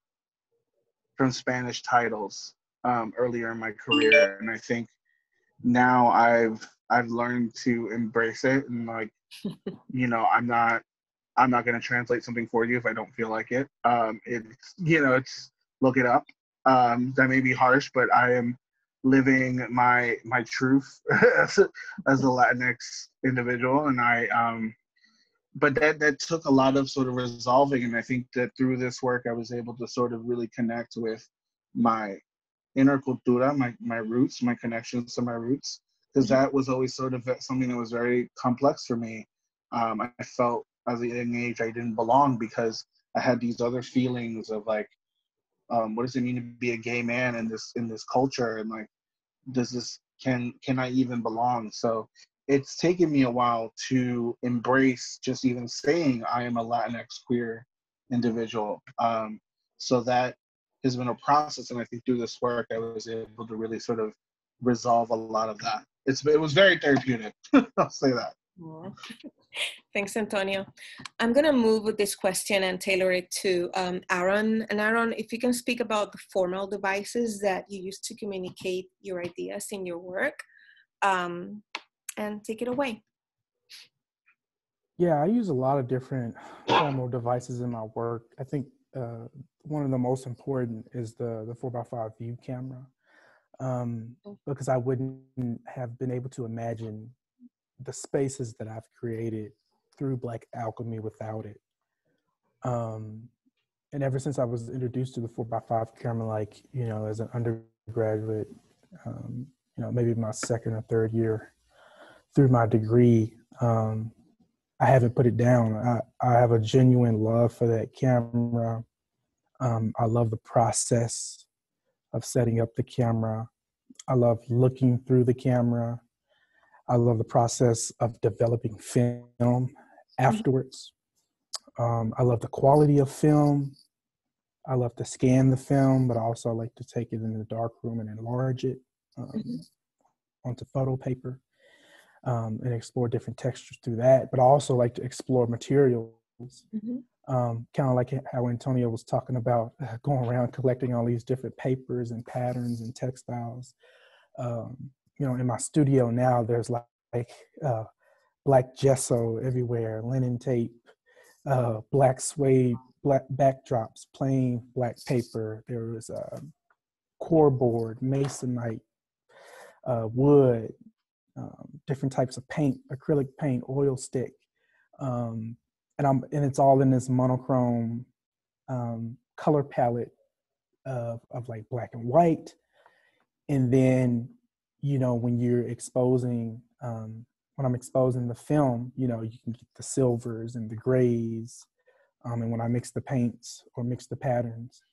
from Spanish titles um, earlier in my career, and I think now I've I've learned to embrace it and like you know I'm not I'm not going to translate something for you if I don't feel like it. Um, it's you know it's look it up. Um, that may be harsh, but I am living my my truth as a, as a Latinx individual, and I um but that that took a lot of sort of resolving and i think that through this work i was able to sort of really connect with my inner cultura my my roots my connections to my roots because mm-hmm. that was always sort of something that was very complex for me um, i felt as a young age i didn't belong because i had these other feelings of like um, what does it mean to be a gay man in this in this culture and like does this can can i even belong so it's taken me a while to embrace just even saying I am a Latinx queer individual. Um, so that has been a process, and I think through this work, I was able to really sort of resolve a lot of that. It's it was very therapeutic. I'll say that. Thanks, Antonio. I'm going to move with this question and tailor it to um, Aaron. And Aaron, if you can speak about the formal devices that you use to communicate your ideas in your work, um, and take it away. Yeah, I use a lot of different formal devices in my work. I think uh, one of the most important is the the four x five view camera. um, Oh. because I wouldn't have been able to imagine the spaces that I've created through Black Alchemy without it. Um, and ever since I was introduced to the four x five camera, like you know, as an undergraduate, um, you know, maybe my second or third year through my degree, um, I haven't put it down. I, I have a genuine love for that camera. Um, I love the process of setting up the camera. I love looking through the camera. I love the process of developing film afterwards. Um, I love the quality of film. I love to scan the film, but I also like to take it in the dark room and enlarge it um, Mhm. onto photo paper um, and explore different textures through that. But I also like to explore materials, Mhm. um, kind of like how Antonio was talking about uh, going around collecting all these different papers and patterns and textiles. Um, you know, in my studio now, there's like, like uh, black gesso everywhere, linen tape, uh, black suede, black backdrops, plain black paper. There was a core board, masonite, uh, wood, um, different types of paint, acrylic paint, oil stick, um, and I'm and it's all in this monochrome um, color palette of of like black and white, and then you know when you're exposing um, when I'm exposing the film, you know you can get the silvers and the grays, um, and when I mix the paints or mix the patterns,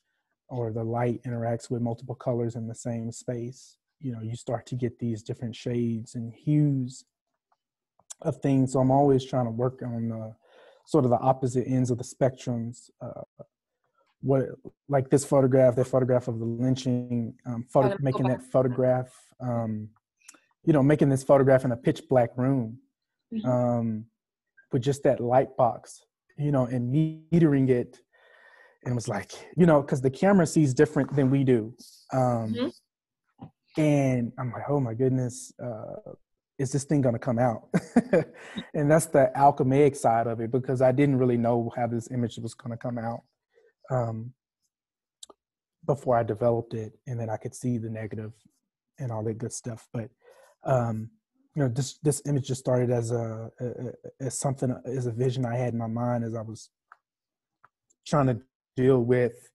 or the light interacts with multiple colors in the same space, you know you start to get these different shades and hues of things. So I'm always trying to work on the sort of the opposite ends of the spectrums. Uh, what like this photograph, that photograph of the lynching, um, photo, making that photograph, um, you know, making this photograph in a pitch black room Mhm. um, with just that light box, you know, and metering it. And it was like, you know, because the camera sees different than we do. Um, Mhm. And I'm like, oh my goodness, uh, is this thing gonna come out? and that's the alchemaic side of it because I didn't really know how this image was gonna come out um, before I developed it, and then I could see the negative and all that good stuff. But um, you know, this this image just started as a, a as something as a vision I had in my mind as I was trying to deal with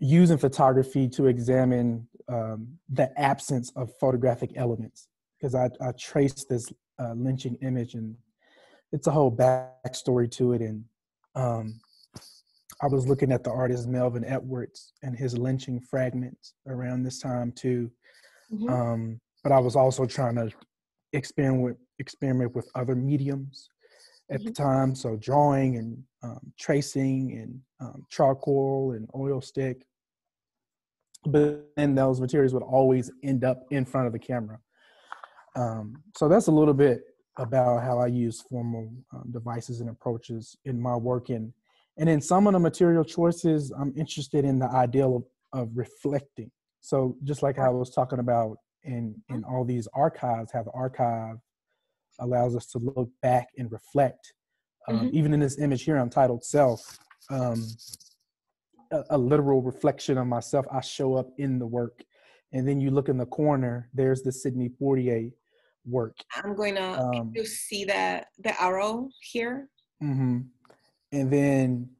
using photography to examine um, the absence of photographic elements because I, I traced this uh, lynching image and it's a whole backstory to it and um, I was looking at the artist Melvin Edwards and his lynching fragments around this time too Mhm. um, but I was also trying to experiment with experiment with other mediums at the time, so drawing and um, tracing and um, charcoal and oil stick. But then those materials would always end up in front of the camera. Um, so that's a little bit about how I use formal um, devices and approaches in my work. And, and in some of the material choices, I'm interested in the ideal of, of reflecting. So just like I was talking about in, in all these archives, how the archive allows us to look back and reflect. Um, Mhm. Even in this image here, I'm titled Self, um, a, a literal reflection of myself. I show up in the work. And then you look in the corner, there's the Sidney Poitier work. I'm going to Um, you see the the arrow here. hmm And then,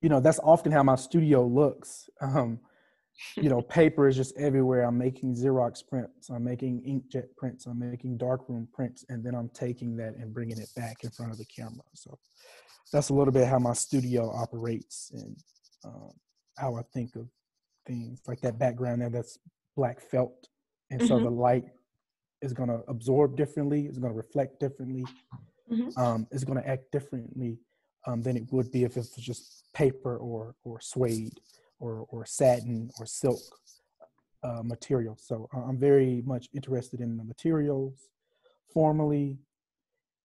you know, that's often how my studio looks. Um, you know, paper is just everywhere. I'm making Xerox prints, I'm making inkjet prints, I'm making darkroom prints, and then I'm taking that and bringing it back in front of the camera. So that's a little bit how my studio operates and um, how I think of things. Like that background there, that's black felt, and so Mhm. the light is going to absorb differently. It's going to reflect differently Mhm. um, is going to act differently um, than it would be if it was just paper or or suede or or satin or silk uh, material. So uh, I'm very much interested in the materials formally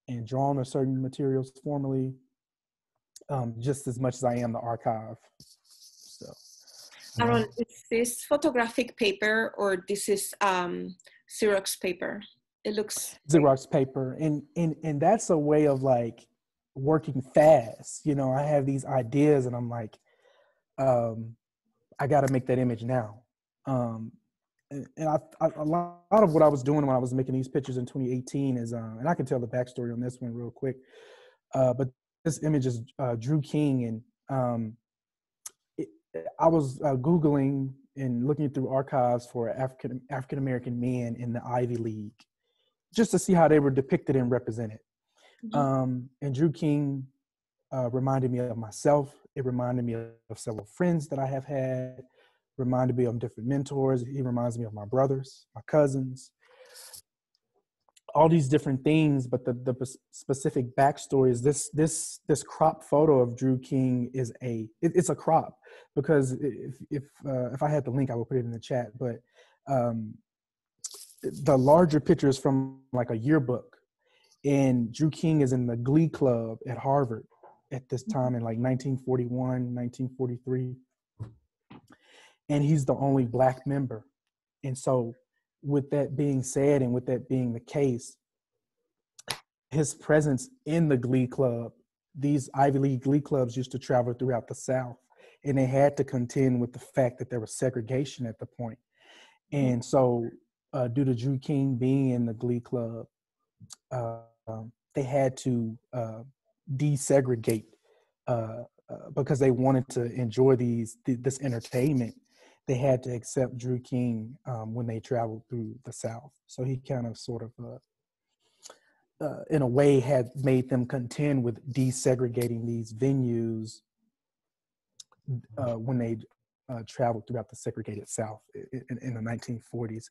and drawing of certain materials formally, um, just as much as I am the archive. So. um, Aaron, is this photographic paper or this is um, Xerox paper? It looks Xerox paper, and and and that's a way of like working fast. You know, I have these ideas, and I'm like, um, I got to make that image now. Um, and, and I, I, a lot of what I was doing when I was making these pictures in 2018 is, uh, and I can tell the backstory on this one real quick. Uh, but this image is uh, Drew King, and um, it, I was uh, googling and looking through archives for African African American men in the Ivy League, just to see how they were depicted and represented. Mm-hmm. Um, and Drew King uh, reminded me of myself. It reminded me of several friends that I have had reminded me of different mentors. He reminds me of my brothers, my cousins, all these different things. But the, the specific backstory is this this this crop photo of Drew King is a it, it's a crop because if if uh, if I had the link, I would put it in the chat. But um, the larger picture is from like a yearbook, and Drew King is in the Glee Club at Harvard at this mm-hmm. time in like 1941, 1943 and he's the only black member. And so, with that being said, and with that being the case, his presence in the Glee Club, these Ivy League Glee clubs used to travel throughout the South, and they had to contend with the fact that there was segregation at the point. And so, uh, due to Drew King being in the Glee Club, uh, they had to uh, desegregate uh, uh, because they wanted to enjoy these th- this entertainment they had to accept Drew King um, when they traveled through the South. So he kind of sort of, uh, uh, in a way, had made them contend with desegregating these venues uh, when they uh, traveled throughout the segregated South in, in the 1940s.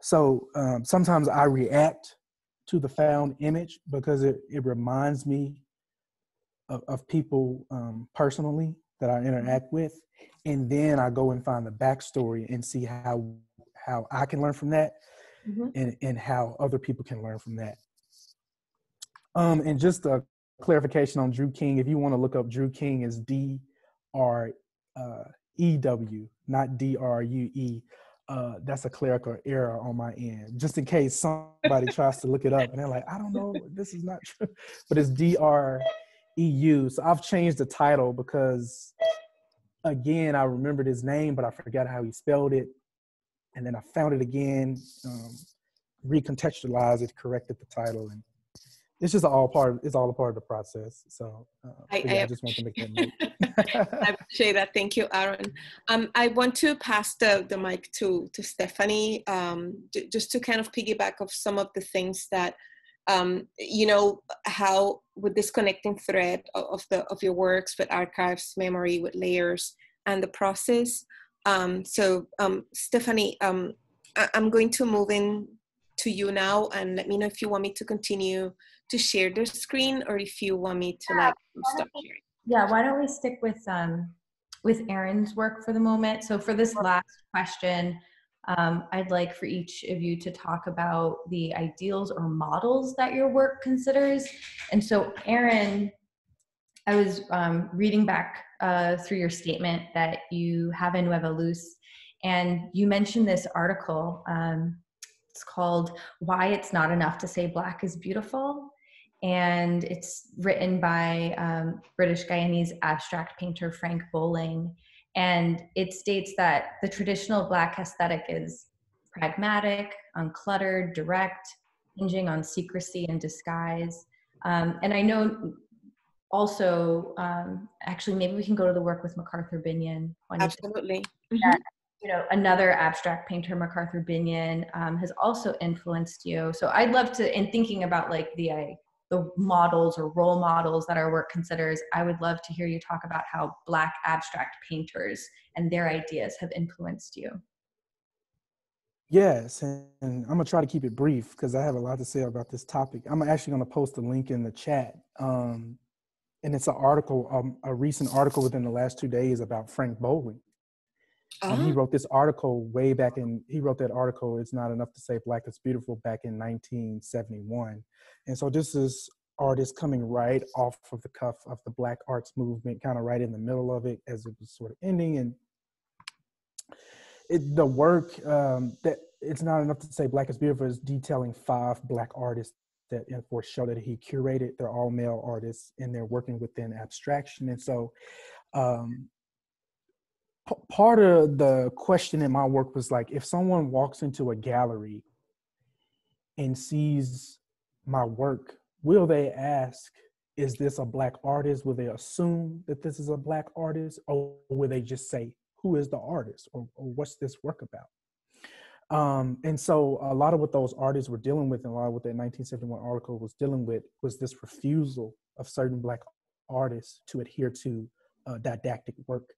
So um, sometimes I react to the found image because it, it reminds me of, of people um, personally that I interact with and then I go and find the backstory and see how how I can learn from that, mm-hmm. and and how other people can learn from that. Um, and just a clarification on Drew King. If you want to look up Drew King, is D R uh, E W, not D R U E. Uh, that's a clerical error on my end, just in case somebody tries to look it up and they're like, I don't know, this is not true, but it's D R E U. So I've changed the title because again, I remembered his name, but I forgot how he spelled it. And then I found it again, um, recontextualized it, corrected the title, and it's just all part. Of, it's all a part of the process. So, uh, I, yeah, I, I, just want to make that note. I appreciate that. Thank you, Aaron. Um, I want to pass the, the mic to to Stephanie, um, just to kind of piggyback of some of the things that um, you know how with this connecting thread of the of your works with archives memory with layers and the process. Um, so um, stephanie um, I- i'm going to move in to you now and let me know if you want me to continue to share the screen or if you want me to like stop sharing. Yeah why don't we stick with um with aaron's work for the moment? So for this last question um, I'd like for each of you to talk about the ideals or models that your work considers. And so, Aaron, I was um, reading back uh, through your statement that you have in Nueva Luz, and you mentioned this article. Um, it's called Why It's Not Enough to Say Black is Beautiful. And it's written by um, British Guyanese abstract painter Frank Bowling. And it states that the traditional Black aesthetic is pragmatic, uncluttered, direct, hinging on secrecy and disguise. Um, and I know also, um, actually, maybe we can go to the work with MacArthur Binion. Absolutely. Mm-hmm. you know, another abstract painter, MacArthur Binion, um, has also influenced you. So I'd love to, in thinking about like the the models or role models that our work considers, I would love to hear you talk about how Black abstract painters and their ideas have influenced you. Yes, and I'm gonna try to keep it brief because I have a lot to say about this topic. I'm actually gonna post a link in the chat, um, and it's an article, um, a recent article within the last two days about Frank Bowling. Um, he ah. wrote this article way back in. He wrote that article. It's not enough to say black is beautiful back in 1971, and so this is artist coming right off of the cuff of the Black Arts movement, kind of right in the middle of it as it was sort of ending, and it, the work um, that it's not enough to say black is beautiful is detailing five black artists that for show that he curated. They're all male artists, and they're working within abstraction, and so. Um, part of the question in my work was like if someone walks into a gallery and sees my work will they ask is this a black artist? Will they assume that this is a black artist or will they just say who is the artist or, or what's this work about? Um, and so a lot of what those artists were dealing with and a lot of what that 1971 article was dealing with was this refusal of certain black artists to adhere to uh, didactic work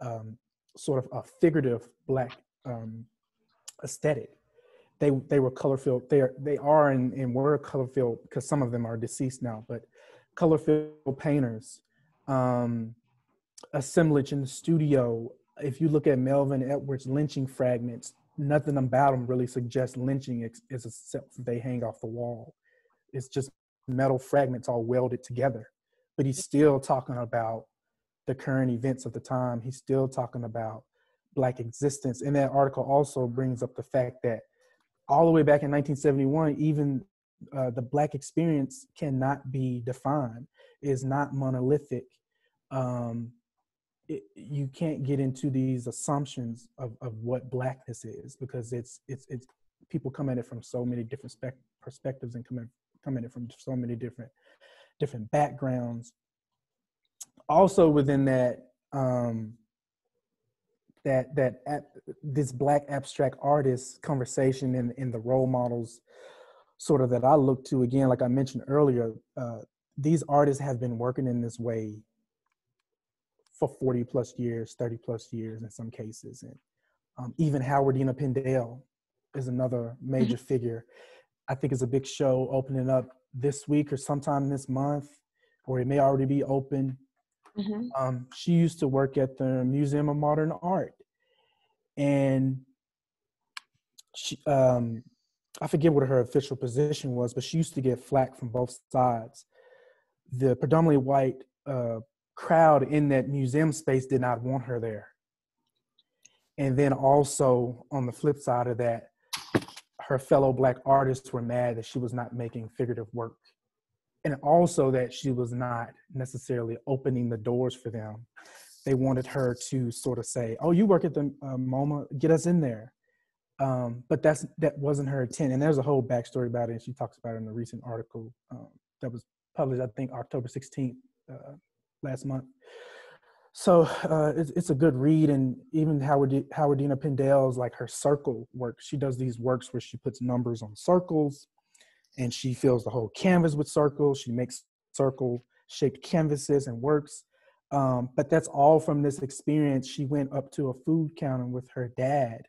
um, sort of a figurative black um, aesthetic. They they were color filled. They are they are and, and were color filled because some of them are deceased now, but color filled painters. Um, assemblage in the studio. If you look at Melvin Edwards lynching fragments, nothing about them really suggests lynching is except they hang off the wall. It's just metal fragments all welded together. But he's still talking about the current events of the time. He's still talking about black existence. And that article also brings up the fact that all the way back in 1971, even uh, the black experience cannot be defined, is not monolithic. Um, it, you can't get into these assumptions of, of what blackness is because it's it's it's people come at it from so many different spec- perspectives and come at, come at it from so many different different backgrounds also within that um, that that this black abstract artist conversation and in the role models sort of that I look to again, like I mentioned earlier, uh, these artists have been working in this way for 40 plus years, 30 plus years in some cases. And um, even Howardena Pindell is another major mm-hmm. figure. I think is a big show opening up this week or sometime this month, or it may already be open. Mm-hmm. Um, she used to work at the Museum of Modern Art, and she, um, I forget what her official position was, but she used to get flack from both sides. The predominantly white uh, crowd in that museum space did not want her there. And then also on the flip side of that, her fellow black artists were mad that she was not making figurative work and also that she was not necessarily opening the doors for them. They wanted her to sort of say, "Oh, you work at the uh, MoMA, get us in there." Um, but that's that wasn't her intent, and there's a whole backstory about it. And she talks about it in a recent article um, that was published, I think, October 16th uh, last month. So uh, it's, it's a good read, and even Howard Howardena Pindell's like her circle work. She does these works where she puts numbers on circles and she fills the whole canvas with circles. She makes circle shaped canvases and works. Um, but that's all from this experience. She went up to a food counter with her dad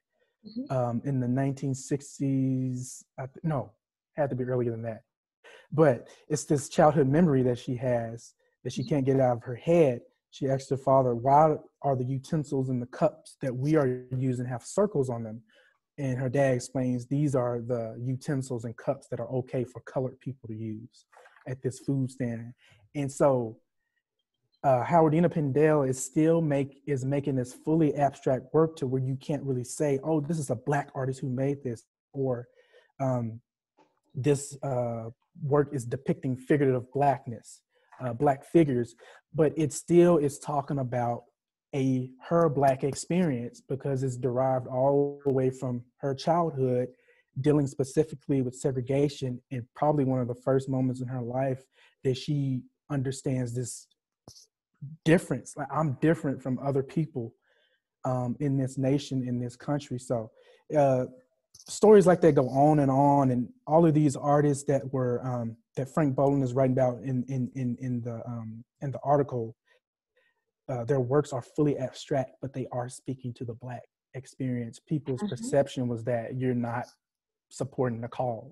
mm-hmm. um, in the 1960s. no, had to be earlier than that. But it's this childhood memory that she has that she mm-hmm. can't get out of her head. She asked her father, Why are the utensils and the cups that we are using have circles on them? And her dad explains these are the utensils and cups that are okay for colored people to use at this food stand. And so uh, howardena pindell is still make is making this fully abstract work to where you can't really say oh this is a black artist who made this or um, this uh, work is depicting figurative blackness uh, black figures. But it still is talking about a her black experience because it's derived all the way from her childhood dealing specifically with segregation and probably one of the first moments in her life that she understands this difference. Like i'm different from other people um, in this nation in this country. So uh, stories like that go on and on and all of these artists that were um, that frank bowling is writing about in in in, in the um, in the article uh, their works are fully abstract, but they are speaking to the black experience. People's mm-hmm. perception was that you're not supporting the cause.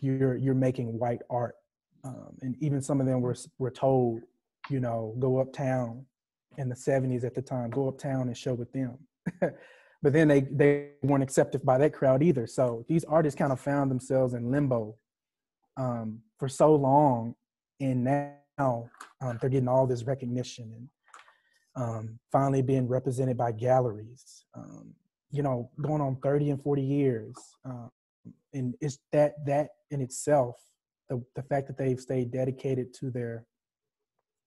You're you're making white art, um, and even some of them were were told, you know, go uptown in the '70s at the time, go uptown and show with them. but then they they weren't accepted by that crowd either. So these artists kind of found themselves in limbo um, for so long, and now now um, they're getting all this recognition and um, finally being represented by galleries. Um, you know, going on 30 and 40 years, um, and it's that that in itself, the the fact that they've stayed dedicated to their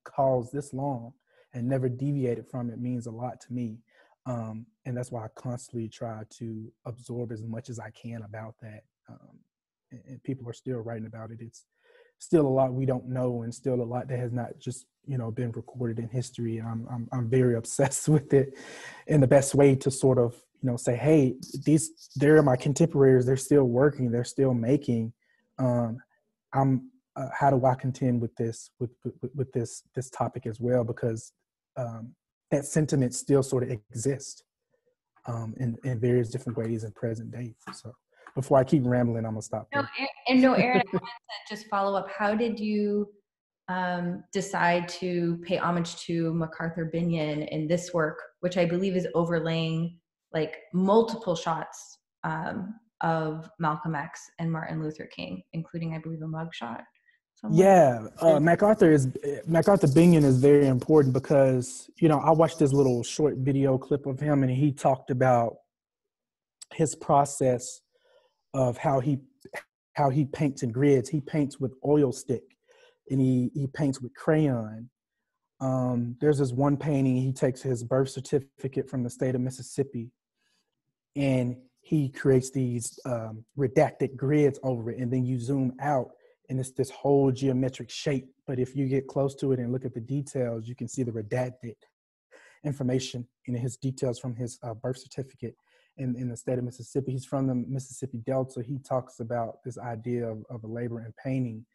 cause this long and never deviated from it means a lot to me. Um, and that's why I constantly try to absorb as much as I can about that. Um, and, and, people are still writing about it. It's still a lot we don't know, and still a lot that has not just you know been recorded in history. And I'm I'm, I'm very obsessed with it. And the best way to sort of you know say, hey, these they're my contemporaries. They're still working. They're still making. Um, I'm uh, how do I contend with this with, with, with this this topic as well because um, that sentiment still sort of exists um, in in various different ways in present day. So before I keep rambling, I'm gonna stop. No, and no, Aaron, I want to just follow up. How did you um, decide to pay homage to MacArthur Binion in this work, which I believe is overlaying like multiple shots um, of Malcolm X and Martin Luther King, including, I believe, a mugshot. Yeah, uh, MacArthur is MacArthur Binion is very important because you know I watched this little short video clip of him and he talked about his process of how he how he paints in grids. He paints with oil stick and he he paints with crayon. Um, there's this one painting he takes his birth certificate from the state of Mississippi and he creates these um, redacted grids over it and then you zoom out and it's this whole geometric shape. But if you get close to it and look at the details, you can see the redacted information in his details from his uh, birth certificate in, in the state of Mississippi. He's from the Mississippi Delta. He talks about this idea of, of a labor in painting,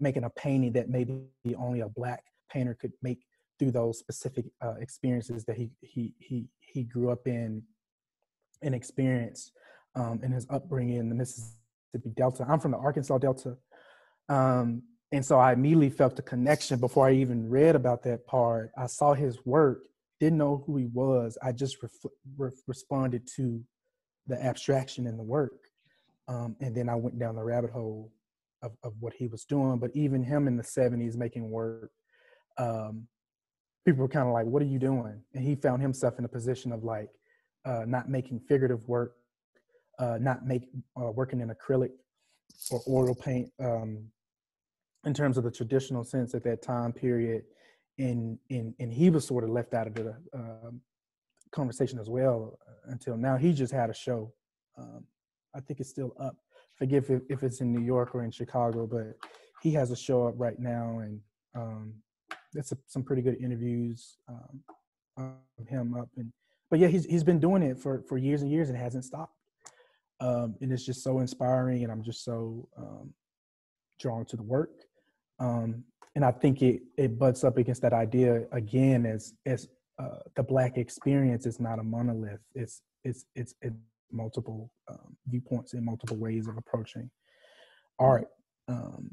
making a painting that maybe only a black painter could make through those specific uh, experiences that he he he he grew up in and experienced um, in his upbringing in the Mississippi Delta. I'm from the Arkansas Delta, um, and so I immediately felt the connection before I even read about that part. I saw his work, didn't know who he was. I just ref- re- responded to the abstraction in the work. Um, and then I went down the rabbit hole of, of what he was doing. But even him in the 70s making work, um, people were kind of like, What are you doing? And he found himself in a position of like uh, not making figurative work, uh, not make, uh, working in acrylic or oil paint um, in terms of the traditional sense at that time period and and and he was sort of left out of the uh, conversation as well uh, until now. He just had a show um, i think it's still up. Forgive if, if, it's in new york or in chicago but he has a show up right now and um, that's a, some pretty good interviews um, of him up and but yeah he's, he's been doing it for for years and years and hasn't stopped. Um, and it's just so inspiring and i'm just so um, drawn to the work um, and I think it it butts up against that idea again as as uh, the black experience is not a monolith. It's it's it's, it's multiple um, viewpoints and multiple ways of approaching art. Um,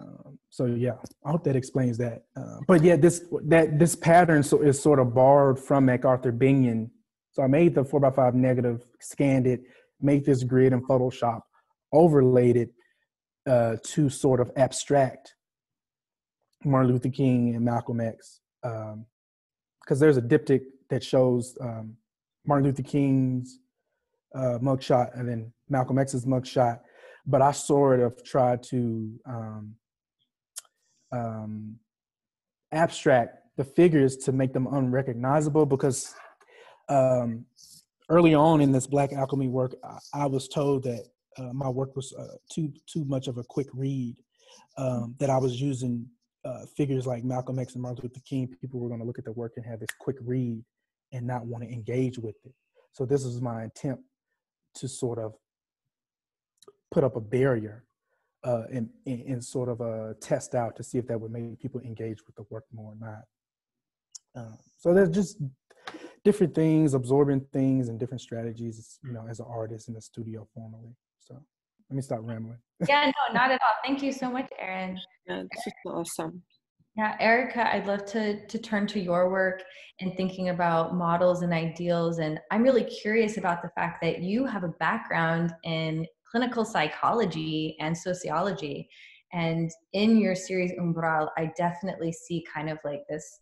um, so yeah, I hope that explains that. Uh, but yeah, this that this pattern so is sort of borrowed from MacArthur Binion. So I made the four by five negative, scanned it, made this grid in Photoshop, overlaid it, uh, to sort of abstract Martin Luther King and Malcolm X, because um, there's a diptych that shows um, Martin Luther King's uh, mugshot and then Malcolm X's mugshot, but I sort of tried to um, um, abstract the figures to make them unrecognizable because um, early on in this Black Alchemy work, I, I was told that uh, my work was uh, too too much of a quick read. Um, that I was using uh, figures like Malcolm X and Martin Luther King. People were going to look at the work and have this quick read and not want to engage with it. So this was my attempt to sort of put up a barrier uh, and, and, and, sort of a test out to see if that would make people engage with the work more or not. Uh, so there's just different things, absorbing things and different strategies, you know, as an artist in the studio formally. So let me stop rambling. yeah, no, not at all. Thank you so much, Aaron. Yeah, this is awesome. Yeah, Erika, I'd love to to turn to your work and thinking about models and ideals. And I'm really curious about the fact that you have a background in clinical psychology and sociology. And in your series Umbral, I definitely see kind of like this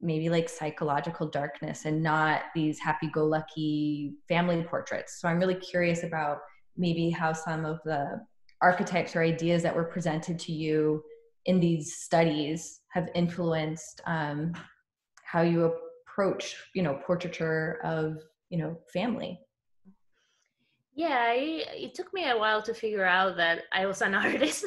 maybe like psychological darkness and not these happy-go-lucky family portraits. So I'm really curious about maybe how some of the archetypes or ideas that were presented to you in these studies have influenced um, how you approach you know portraiture of you know family yeah I, it took me a while to figure out that i was an artist.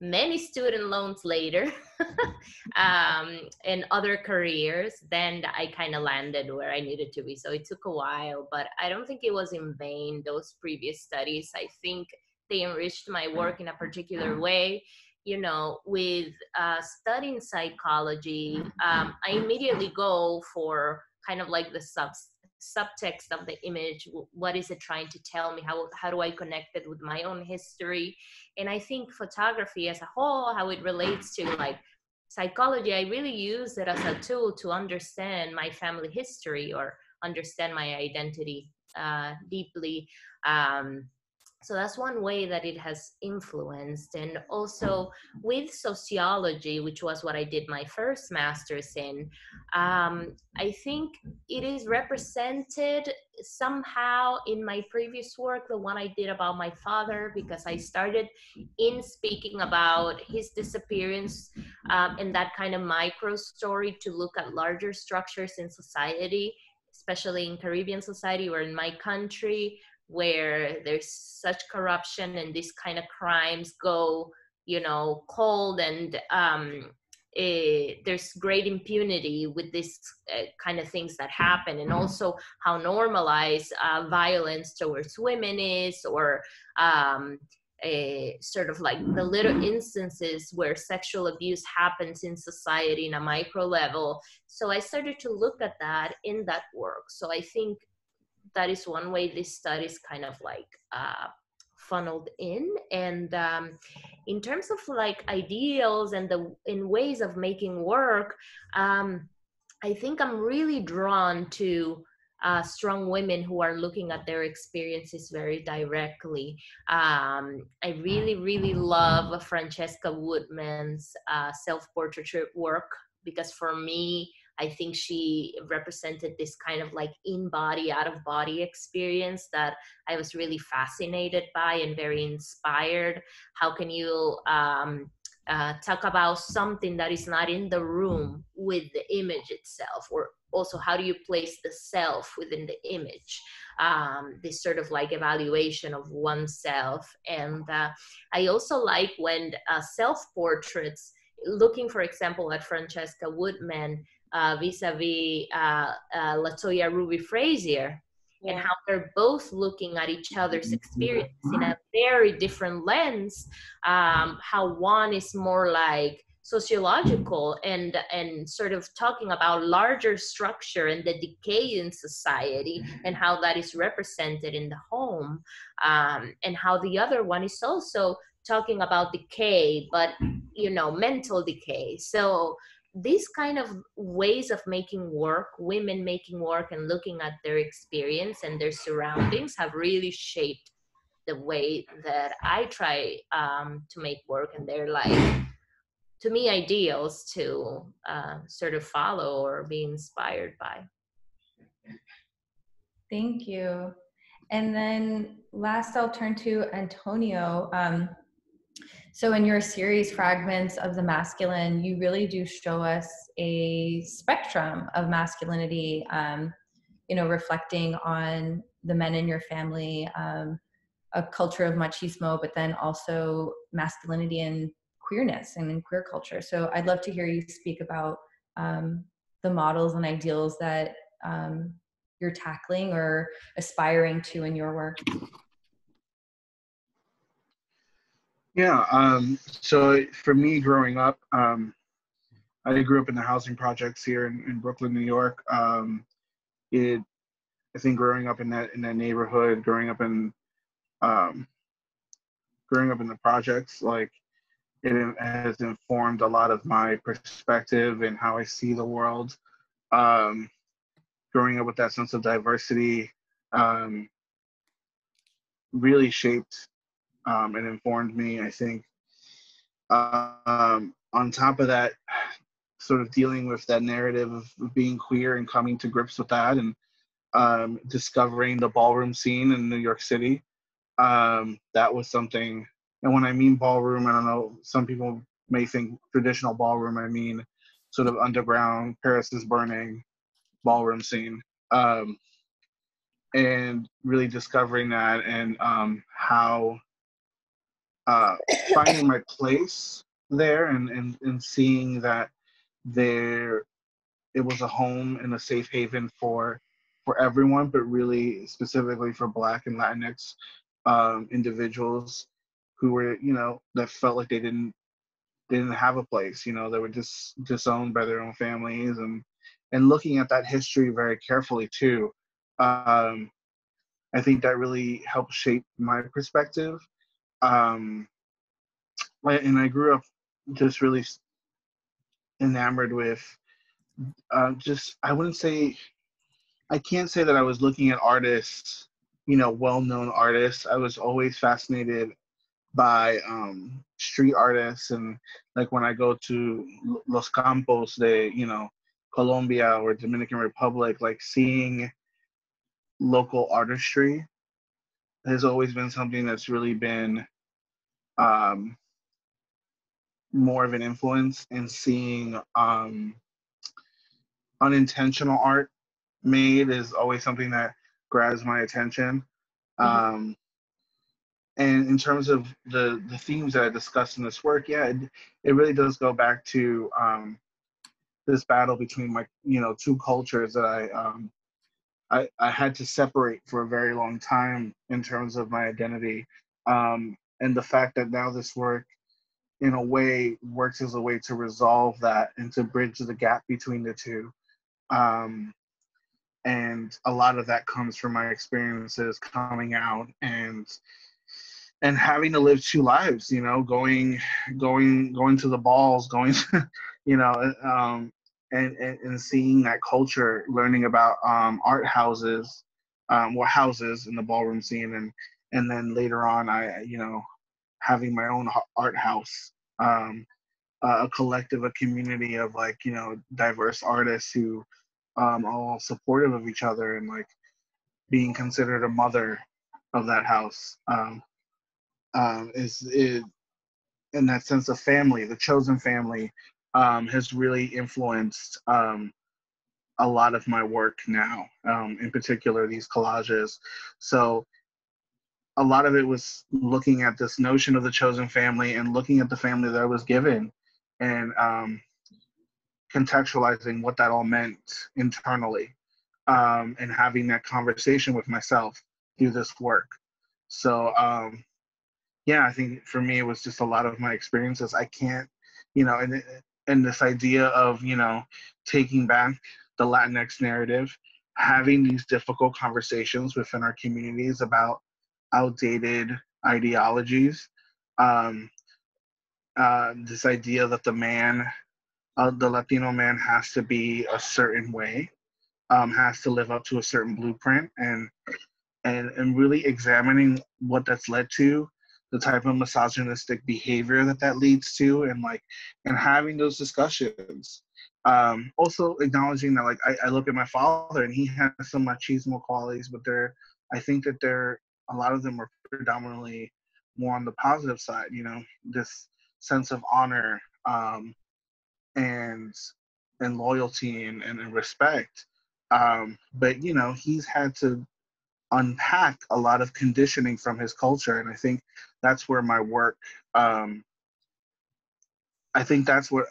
Many student loans later um, and other careers then i kind of landed where i needed to be. So it took a while but i don't think it was in vain. Those previous studies i think they enriched my work in a particular way. You know with uh, studying psychology um, i immediately go for kind of like the subs subtext of the image what is it trying to tell me? How how do i connect it with my own history? And i think photography as a whole how it relates to like psychology i really use it as a tool to understand my family history or understand my identity uh, deeply um, so that's one way that it has influenced. And also with sociology which was what i did my first master's in um, i think it is represented somehow in my previous work the one i did about my father because i started in speaking about his disappearance um, and that kind of micro story to look at larger structures in society especially in caribbean society or in my country where there's such corruption and these kind of crimes go you know cold and um, eh, there's great impunity with this uh, kind of things that happen. And also how normalized uh, violence towards women is or um, a sort of like the little instances where sexual abuse happens in society in a micro level. So i started to look at that in that work. So i think that is one way this study is kind of like uh, funneled in and um, in terms of like ideals and the in ways of making work um, i think i'm really drawn to uh, strong women who are looking at their experiences very directly. Um, I really, really love Francesca Woodman's uh, self portraiture work because for me, I think she represented this kind of like in body, out of body experience that I was really fascinated by and very inspired. How can you um, uh, talk about something that is not in the room with the image itself? Or also how do you place the self within the image? Um, this sort of like evaluation of oneself. And uh, i also like when uh, self portraits looking for example at francesca woodman uh, vis-a-vis uh, uh, Latoya Ruby Frazier, yeah. and how they're both looking at each other's experience in a very different lens. Um, how one is more like sociological and and sort of talking about larger structure and the decay in society and how that is represented in the home um, and how the other one is also talking about decay but you know mental decay so these kind of ways of making work, women making work and looking at their experience and their surroundings have really shaped the way that I try um, to make work. And they're like, to me, ideals to uh, sort of follow or be inspired by. Thank you. And then last, I'll turn to Antonio. Um, so, in your series, Fragments of the Masculine, you really do show us a spectrum of masculinity, um, you know, reflecting on the men in your family, um, a culture of machismo, but then also masculinity and queerness and in queer culture. So, I'd love to hear you speak about um, the models and ideals that um, you're tackling or aspiring to in your work. Yeah. Um, so for me, growing up, um, I grew up in the housing projects here in, in Brooklyn, New York. Um, it, I think, growing up in that in that neighborhood, growing up in, um, growing up in the projects, like it has informed a lot of my perspective and how I see the world. Um, growing up with that sense of diversity um, really shaped um, and informed me. I think um, on top of that, sort of dealing with that narrative of being queer and coming to grips with that and um, discovering the ballroom scene in New York City. Um, that was something, and when I mean ballroom, I don't know, some people may think traditional ballroom, I mean sort of underground, Paris is burning, ballroom scene. Um, and really discovering that and um, how uh, finding my place there and, and, and seeing that there it was a home and a safe haven for for everyone, but really specifically for Black and Latinx um, individuals who were, you know, that felt like they didn't didn't have a place. You know, they were just disowned by their own families, and and looking at that history very carefully too. Um, I think that really helped shape my perspective. Um, and I grew up just really enamored with uh, just I wouldn't say I can't say that I was looking at artists, you know, well-known artists. I was always fascinated by um, street artists, and like when I go to Los Campos de, you know, Colombia or Dominican Republic, like seeing local artistry has always been something that's really been um, more of an influence in seeing um, unintentional art made is always something that grabs my attention. Mm-hmm. Um, and in terms of the the themes that I discussed in this work, yeah, it, it really does go back to um, this battle between my you know two cultures that I um, I, I had to separate for a very long time in terms of my identity. Um, and the fact that now this work, in a way, works as a way to resolve that and to bridge the gap between the two. Um, and a lot of that comes from my experiences coming out and and having to live two lives you know going going going to the balls going you know um and, and, and seeing that culture, learning about um, art houses, um, houses in the ballroom scene, and and then later on, I you know having my own art house, um, a collective, a community of like you know diverse artists who um, all supportive of each other and like being considered a mother of that house um, um, is is in that sense of family, the chosen family, um, has really influenced um, a lot of my work now, um, in particular these collages. So a lot of it was looking at this notion of the chosen family and looking at the family that I was given and um, contextualizing what that all meant internally um, and having that conversation with myself through this work. So, um, yeah, I think for me, it was just a lot of my experiences. I can't, you know, and and this idea of you know taking back the Latinx narrative, having these difficult conversations within our communities about outdated ideologies. Um, uh, this idea that the man, uh, the Latino man, has to be a certain way, um, has to live up to a certain blueprint, and and and really examining what that's led to the type of misogynistic behavior that that leads to and like and having those discussions um also acknowledging that like I, I look at my father and he has some machismo qualities but they're i think that they're a lot of them are predominantly more on the positive side you know this sense of honor um and and loyalty and, and, and respect. Um but you know he's had to unpack a lot of conditioning from his culture and i think that's where my work um, i think that's what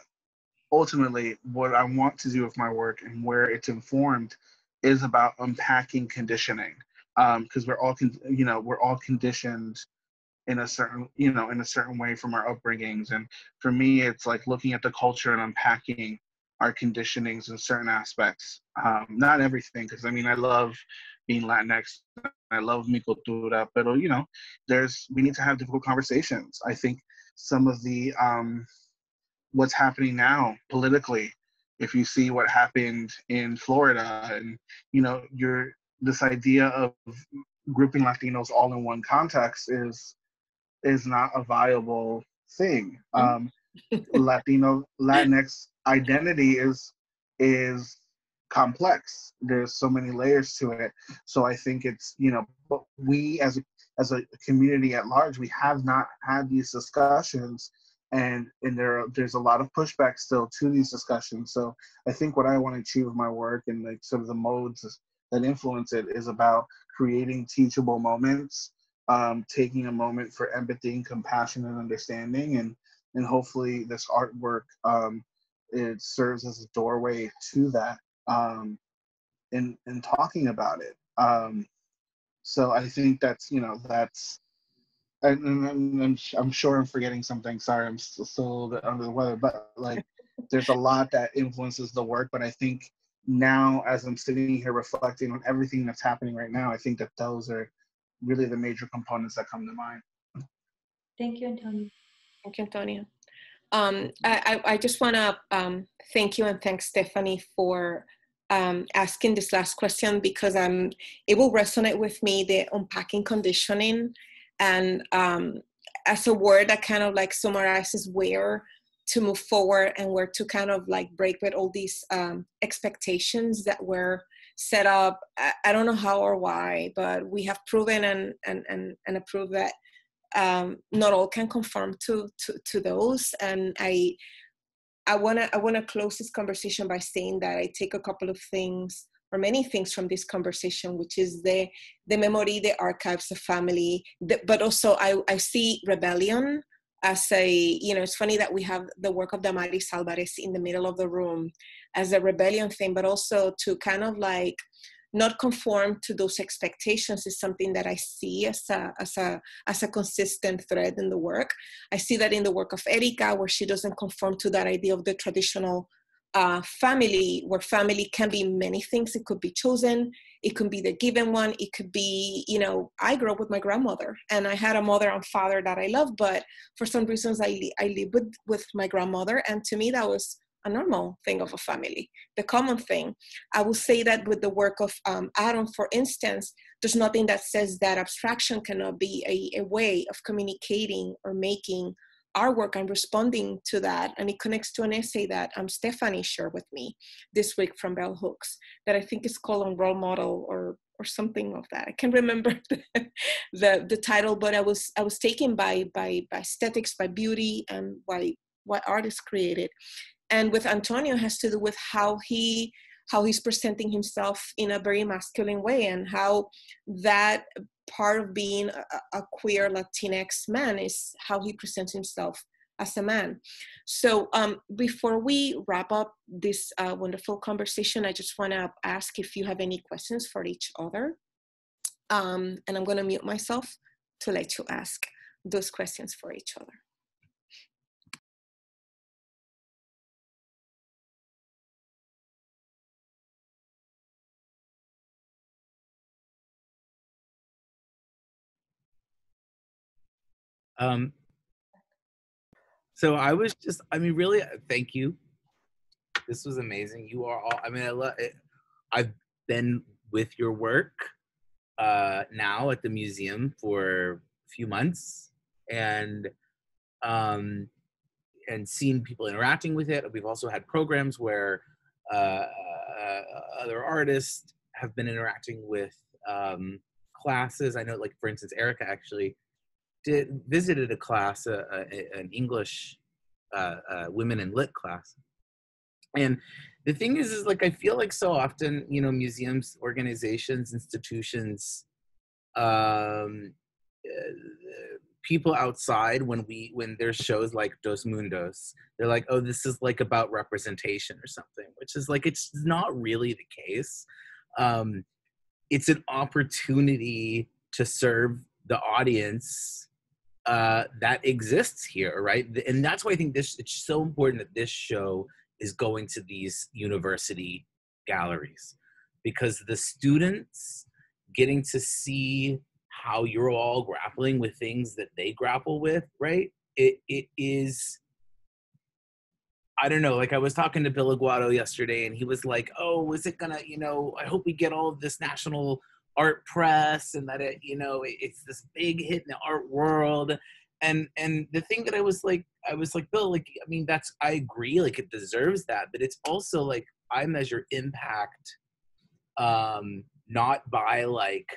ultimately what i want to do with my work and where it's informed is about unpacking conditioning because um, we're all con- you know we're all conditioned in a certain you know in a certain way from our upbringings and for me it's like looking at the culture and unpacking our conditionings in certain aspects um, not everything because i mean i love being Latinx. I love mi cultura, but you know, there's we need to have difficult conversations. I think some of the um, what's happening now politically, if you see what happened in Florida, and you know, you're this idea of grouping Latinos all in one context is is not a viable thing. Mm-hmm. Um, Latino Latinx identity is is complex. There's so many layers to it. So I think it's you know, but we as a as a community at large, we have not had these discussions and and there there's a lot of pushback still to these discussions. So I think what I want to achieve with my work and like sort of the modes that influence it is about creating teachable moments, um, taking a moment for empathy and compassion and understanding, and and hopefully this artwork um, it serves as a doorway to that um, in in talking about it. Um, so I think that's you know that's and, and I'm, sure I'm forgetting something. Sorry, I'm still, still a little bit under the weather, but like there's a lot that influences the work. But I think now, as I'm sitting here reflecting on everything that's happening right now, I think that those are really the major components that come to mind. Thank you, Antonio. Thank you, Antonio. Um, I, I just want to um, thank you and thank Stephanie for um, asking this last question because um, it will resonate with me the unpacking conditioning and um, as a word that kind of like summarizes where to move forward and where to kind of like break with all these um, expectations that were set up. I, I, don't know how or why but we have proven and and and, and approved that um, not all can conform to, to to those. And i i want to i want to close this conversation by saying that i take a couple of things or many things from this conversation, which is the the memory, the archives, the family, the, but also I, I see rebellion as a you know it's funny that we have the work of Damaris Alvarez in the middle of the room as a rebellion thing, but also to kind of like not conform to those expectations is something that I see as a as a as a consistent thread in the work. I see that in the work of Erika, where she doesn't conform to that idea of the traditional uh, family where family can be many things it could be chosen it could be the given one it could be you know i grew up with my grandmother and i had a mother and father that i love but for some reasons i, I live with, with my grandmother and to me that was a normal thing of a family. The common thing i will say that with the work of um, Aaron for instance there's nothing that says that abstraction cannot be a, a way of communicating or making our work and responding to that. And it connects to an essay that um, Stephanie shared with me this week from Bell Hooks that I think is called on role model or or something of that. I can't remember the, the, the title, but I was I was taken by by by aesthetics, by beauty, and by what artists created. And with Antonio has to do with how he how he's presenting himself in a very masculine way and how that part of being a, a, queer Latinx man is how he presents himself as a man. So um, before we wrap up this uh, wonderful conversation, I just want to ask if you have any questions for each other. Um, and I'm going to mute myself to let you ask those questions for each other. Um, so I was just, I mean, really, uh, thank you. This was amazing. You are all, I mean, I love it. I've been with your work uh, now at the museum for a few months and um, and seen people interacting with it. We've also had programs where uh, uh, other artists have been interacting with um, classes. I know, like for instance, Erika actually did visited a class, uh, a, an English uh, uh, women in lit class, and the thing is, is like I feel like so often, you know, museums, organizations, institutions, um, uh, people outside when we when there's shows like Dos Mundos, they're like, oh, this is like about representation or something, which is like it's not really the case. Um, it's an opportunity to serve the audience uh, that exists here, right? And that's why I think this it's so important that this show is going to these university galleries because the students getting to see how you're all grappling with things that they grapple with, right? It it is I don't know, like I was talking to Bill Aguado yesterday and he was like, "Oh, is it going to, you know, I hope we get all of this national art press and that it you know it's this big hit in the art world and and the thing that i was like i was like bill like i mean that's i agree like it deserves that but it's also like i measure impact um not by like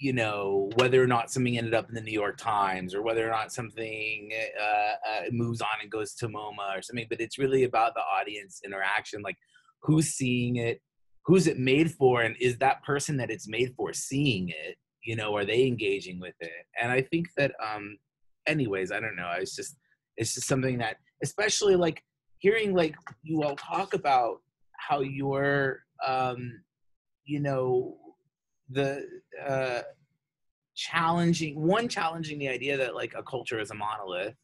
you know whether or not something ended up in the New York Times or whether or not something uh, uh, moves on and goes to MoMA or something. But it's really about the audience interaction, like who's seeing it, who's it made for, and is that person that it's made for seeing it? You know, are they engaging with it? And I think that, um, anyways, I don't know. It's just it's just something that, especially like hearing like you all talk about how you're, um, you know the uh, challenging one challenging the idea that like a culture is a monolith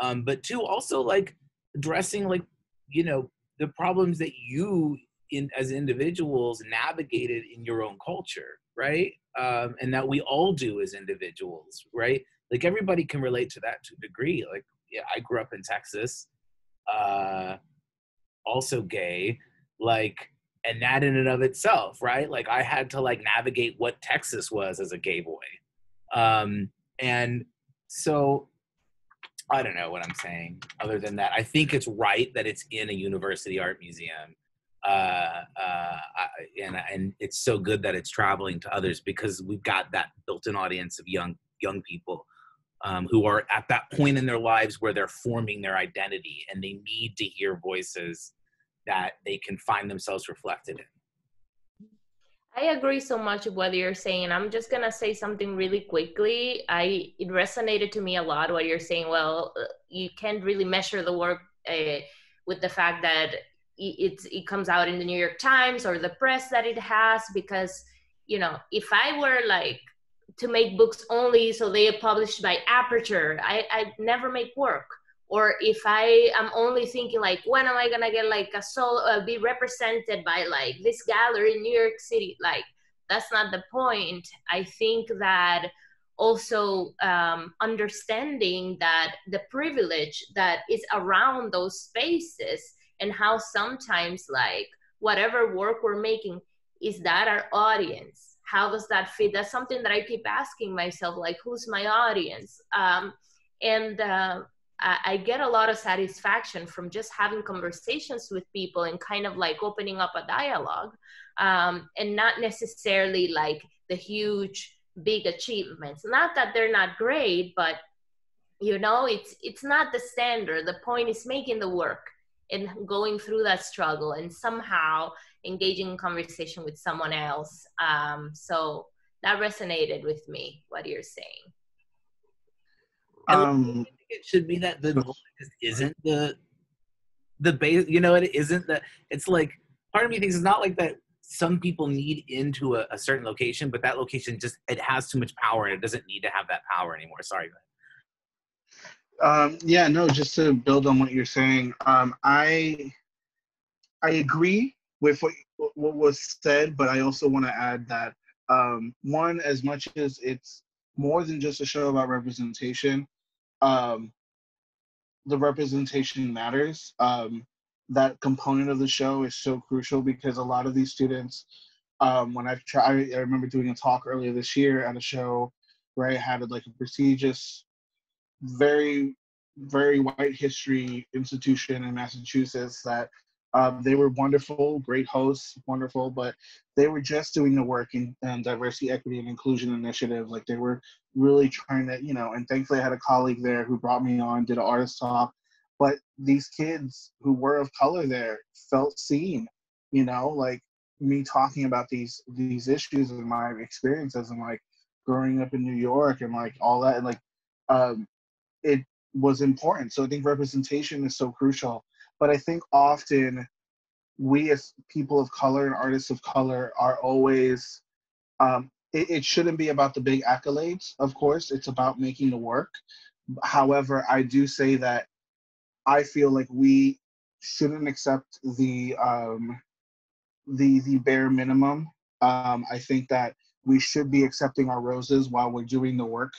um, but two also like addressing like you know the problems that you in as individuals navigated in your own culture right? Um, and that we all do as individuals right? Like everybody can relate to that to a degree. Like yeah i grew up in texas uh also gay like and that in and of itself right? Like i had to like navigate what texas was as a gay boy. Um and so i don't know what i'm saying other than that. I think it's right that it's in a university art museum uh, uh, and and it's so good that it's traveling to others because we've got that built-in audience of young young people um, who are at that point in their lives where they're forming their identity and they need to hear voices that they can find themselves reflected in. I agree so much with what you're saying. I'm just gonna say something really quickly. I it resonated to me a lot what you're saying. Well, uh, you can't really measure the work uh, with the fact that it it comes out in the New York Times or the press that it has because you know if I were like to make books only so they are published by Aperture, I I never make work. Or if i am only thinking like when am i gonna get like a soul uh, be represented by like this gallery in new york city? Like that's not the point. I think that also um, understanding that the privilege that is around those spaces and how sometimes like whatever work we're making is that our audience? How does that fit? That's something that i keep asking myself like who's my audience? Um, and uh, I get a lot of satisfaction from just having conversations with people and kind of like opening up a dialogue um, and not necessarily like the huge big achievements. Not that they're not great but you know it's it's not the standard. The point is making the work and going through that struggle and somehow engaging in conversation with someone else um, so that resonated with me what you're saying um, it should be that the goal isn't the the base. You know, it isn't that. It's like part of me thinks it's not like that. Some people need into a, a certain location, but that location just it has too much power and it doesn't need to have that power anymore. Sorry. Um, yeah, no, just to build on what you're saying, um, I I agree with what what was said, but I also want to add that um, one, as much as it's more than just a show about representation, um, the representation matters. Um, that component of the show is so crucial because a lot of these students, um, when I've tried, I remember doing a talk earlier this year at a show where I had like a prestigious, very, very white history institution in Massachusetts that um, they were wonderful, great hosts, wonderful, but they were just doing the work in diversity, equity, and inclusion initiative. Like they were really trying to, you know, and thankfully I had a colleague there who brought me on, did an artist talk. But these kids who were of color there felt seen, you know, like me talking about these these issues and my experiences and like growing up in New York and like all that and like um it was important. So I think representation is so crucial. But I think often we as people of color and artists of color are always um, it, it shouldn't be about the big accolades of course. It's about making the work. However i do say that i feel like we shouldn't accept the um, the the bare minimum. Um, i think that we should be accepting our roses while we're doing the work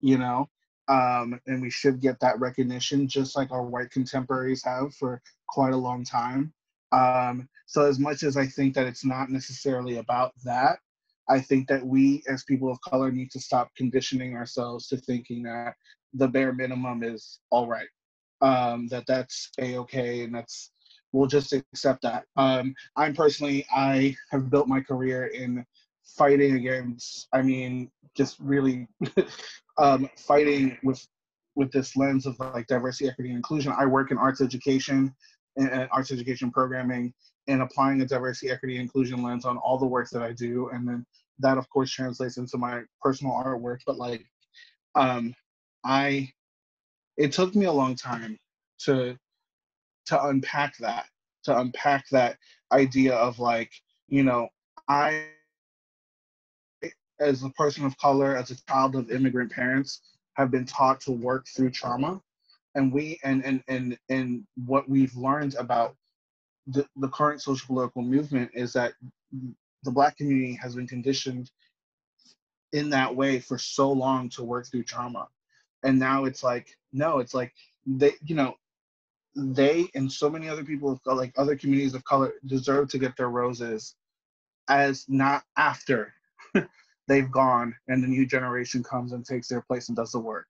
you know um, and we should get that recognition just like our white contemporaries have for quite a long time. Um, so as much as I think that it's not necessarily about that, I think that we as people of color need to stop conditioning ourselves to thinking that the bare minimum is all right, um, that that's a okay, and that's we'll just accept that. Um, I'm personally, I have built my career in fighting against, I mean, just really um, fighting with with this lens of like diversity, equity, and inclusion. I work in arts education and arts education programming and applying a diversity, equity, and inclusion lens on all the work that I do. And then that of course translates into my personal artwork. But like um I it took me a long time to to unpack that, to unpack that idea of like, you know, I as a person of color, as a child of immigrant parents, have been taught to work through trauma. And we and and and and what we've learned about the, the current social political movement is that the black community has been conditioned in that way for so long to work through trauma and now it's like no it's like they you know they and so many other people of like other communities of color deserve to get their roses as not after they've gone and the new generation comes and takes their place and does the work.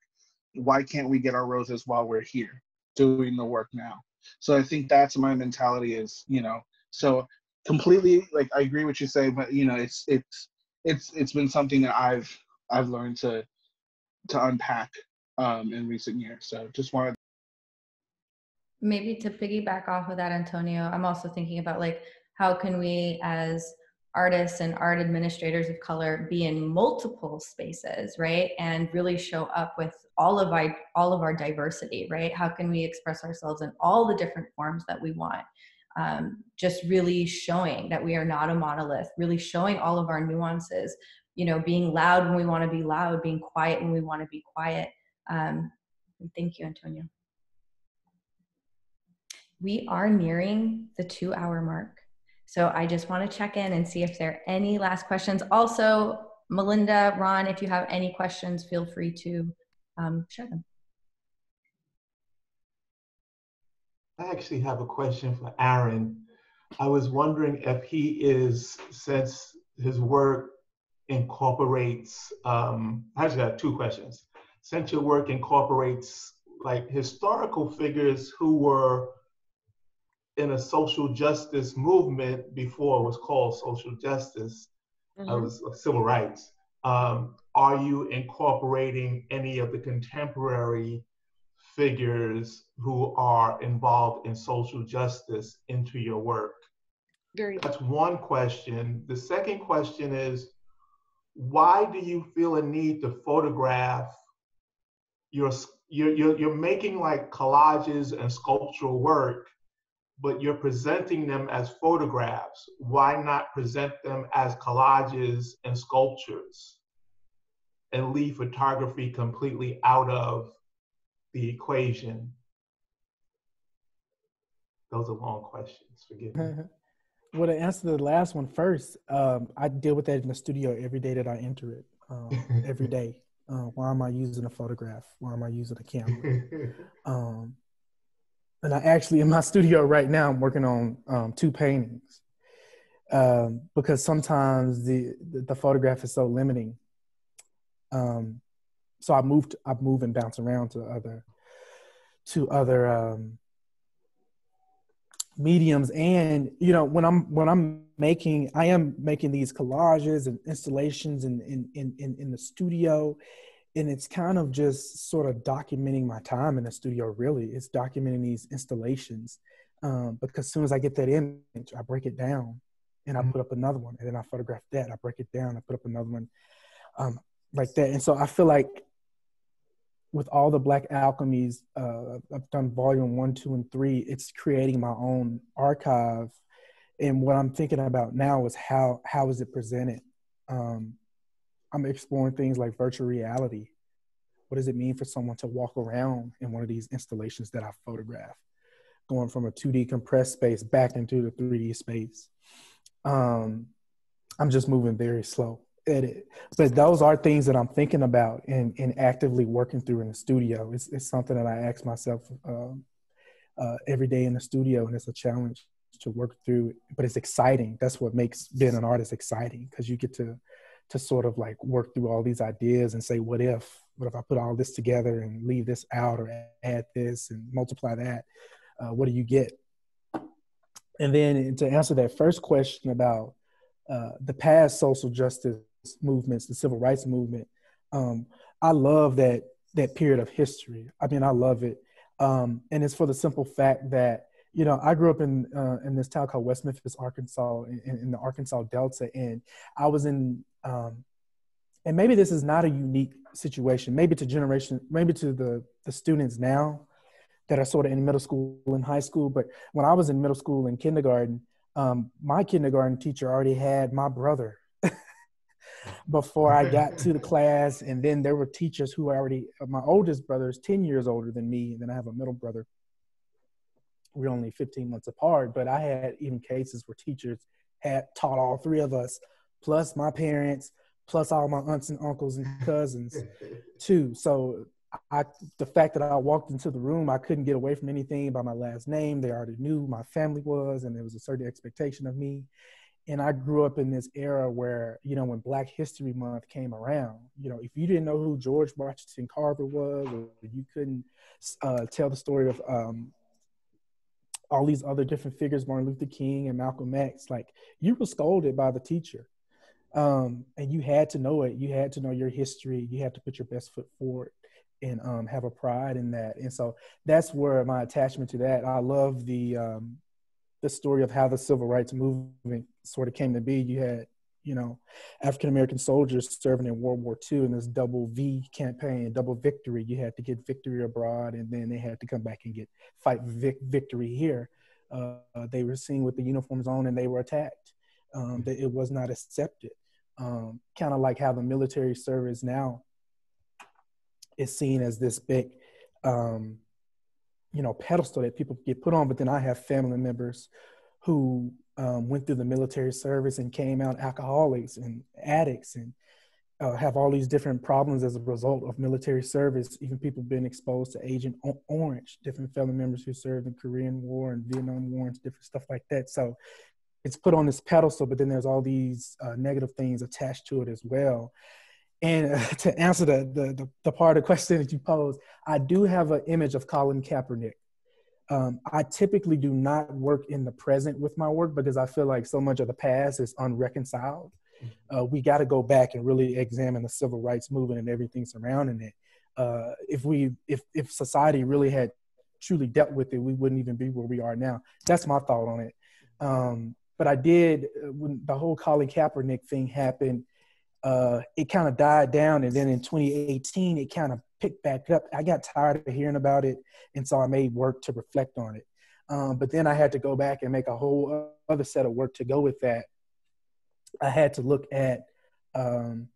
Why can't we get our roses while we're here doing the work now? So i think that's my mentality is you know so completely like i agree what you say but you know it's it's it's it's been something that i've i've learned to to unpack um in recent years. So just wanted maybe to piggyback off of that antonio i'm also thinking about like how can we as artists and art administrators of color be in multiple spaces right? And really show up with all of our all of our diversity right? How can we express ourselves in all the different forms that we want? Um, just really showing that we are not a monolith really showing all of our nuances you know being loud when we want to be loud being quiet when we want to be quiet. Um, thank you antonio. We are nearing the two hour mark so I just want to check in and see if there are any last questions. Also, Melinda, Ron, if you have any questions, feel free to um, share them. I actually have a question for Aaron. I was wondering if he is, since his work incorporates, um, I actually have two questions. Since your work incorporates like historical figures who were in a social justice movement before it was called social justice. Mm-hmm. It was civil rights. Um, are you incorporating any of the contemporary figures who are involved in social justice into your work? Very That's one question. The second question is why do you feel a need to photograph your you're, you're, you're making like collages and sculptural work but you're presenting them as photographs. Why not present them as collages and sculptures and leave photography completely out of the equation? Those are long questions, forgive me. well, to answer the last one first, um, I deal with that in the studio every day that I enter it, um, every day. Uh, why am I using a photograph? Why am I using a camera? Um, and I actually in my studio right now I'm working on um, two paintings. Um, because sometimes the, the photograph is so limiting. Um, so I moved I move and bounce around to other to other um, mediums. And you know when I'm when I'm making I am making these collages and installations in in in, in the studio and it's kind of just sort of documenting my time in the studio really it's documenting these installations um, because as soon as i get that image i break it down and i mm-hmm. put up another one and then i photograph that i break it down i put up another one um, like that and so i feel like with all the black alchemies uh, i've done volume one two and three it's creating my own archive and what i'm thinking about now is how how is it presented um, I'm exploring things like virtual reality. What does it mean for someone to walk around in one of these installations that I photograph? Going from a 2D compressed space back into the 3D space. Um, I'm just moving very slow at it. But those are things that I'm thinking about and, and actively working through in the studio. It's, it's something that I ask myself um, uh, every day in the studio, and it's a challenge to work through. But it's exciting. That's what makes being an artist exciting because you get to to sort of like work through all these ideas and say, what if? What if I put all this together and leave this out or add this and multiply that? Uh, what do you get? And then to answer that first question about uh, the past social justice movements, the civil rights movement. Um, I love that that period of history. I mean, I love it, um, and it's for the simple fact that you know I grew up in uh, in this town called West Memphis, Arkansas, in, in the Arkansas Delta, and I was in. Um, and maybe this is not a unique situation. Maybe to generation, maybe to the the students now that are sort of in middle school and high school. But when I was in middle school and kindergarten, um, my kindergarten teacher already had my brother before I got to the class. And then there were teachers who already, my oldest brother is 10 years older than me. And then I have a middle brother. We're only 15 months apart, but I had even cases where teachers had taught all three of us, plus my parents, plus all my aunts and uncles and cousins too. So I, the fact that I walked into the room, I couldn't get away from anything by my last name. They already knew my family was, and there was a certain expectation of me. And I grew up in this era where, you know, when Black History Month came around, you know, if you didn't know who George Washington Carver was, or you couldn't uh, tell the story of um, all these other different figures, Martin Luther King and Malcolm X, like you were scolded by the teacher. Um, and you had to know it. You had to know your history. You had to put your best foot forward and um, have a pride in that. And so that's where my attachment to that. I love the um, the story of how the civil rights movement sort of came to be. You had you know African American soldiers serving in World War II in this double V campaign, double victory. You had to get victory abroad, and then they had to come back and get fight vic- victory here. Uh, they were seen with the uniforms on, and they were attacked. Um, that it was not accepted. Um, kind of like how the military service now is seen as this big, um, you know, pedestal that people get put on. But then I have family members who um, went through the military service and came out alcoholics and addicts and uh, have all these different problems as a result of military service. Even people being exposed to Agent Orange, different family members who served in Korean War and Vietnam War and different stuff like that. So it's put on this pedestal, but then there's all these uh, negative things attached to it as well. And uh, to answer the, the, the, the, part of the question that you posed, I do have an image of Colin Kaepernick. Um, I typically do not work in the present with my work because I feel like so much of the past is unreconciled. Mm-hmm. Uh, we got to go back and really examine the civil rights movement and everything surrounding it. Uh, if we, if if society really had truly dealt with it, we wouldn't even be where we are now. That's my thought on it. Um, but I did uh, when the whole Colin Kaepernick thing happened uh, it kind of died down. And then in 2018, it kind of picked back up. I got tired of hearing about it. And so I made work to reflect on it. Um, but then I had to go back and make a whole other set of work to go with that. I had to look at um,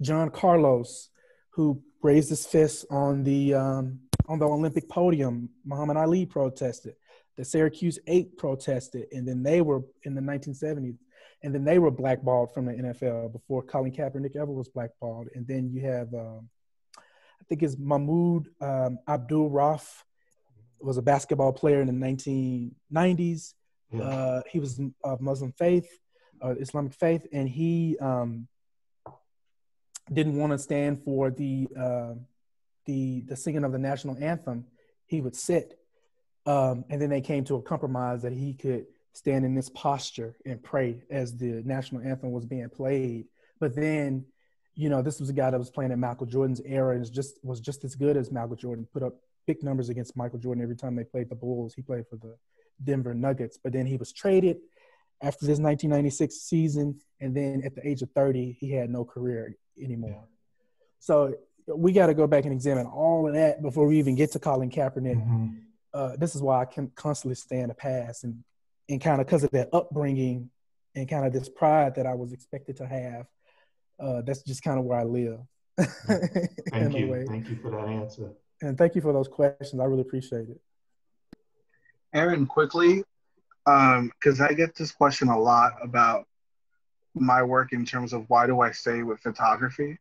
John Carlos, who raised his fist on the um, on the Olympic podium. Muhammad Ali protested. The Syracuse Eight protested, and then they were in the 1970s and then they were blackballed from the NFL before Colin Kaepernick ever was blackballed. And then you have, um, I think it's Mahmoud um, Abdul Rauf was a basketball player in the 1990s. Yeah. Uh, he was of Muslim faith, uh, Islamic faith, and he um, didn't want to stand for the uh, the the singing of the national anthem. He would sit, um, and then they came to a compromise that he could stand in this posture and pray as the national anthem was being played. But then, you know, this was a guy that was playing in Michael Jordan's era and just was just as good as Michael Jordan. Put up big numbers against Michael Jordan every time they played the Bulls. He played for the Denver Nuggets, but then he was traded after this 1996 season, and then at the age of 30, he had no career anymore. So we got to go back and examine all of that before we even get to Colin Kaepernick. Mm-hmm. Uh, this is why I can constantly stay in the past and and kind of because of that upbringing and kind of this pride that I was expected to have, uh, that's just kind of where I live. thank you. Thank you for that answer. And thank you for those questions. I really appreciate it. Aaron, quickly, because um, I get this question a lot about my work in terms of why do I stay with photography.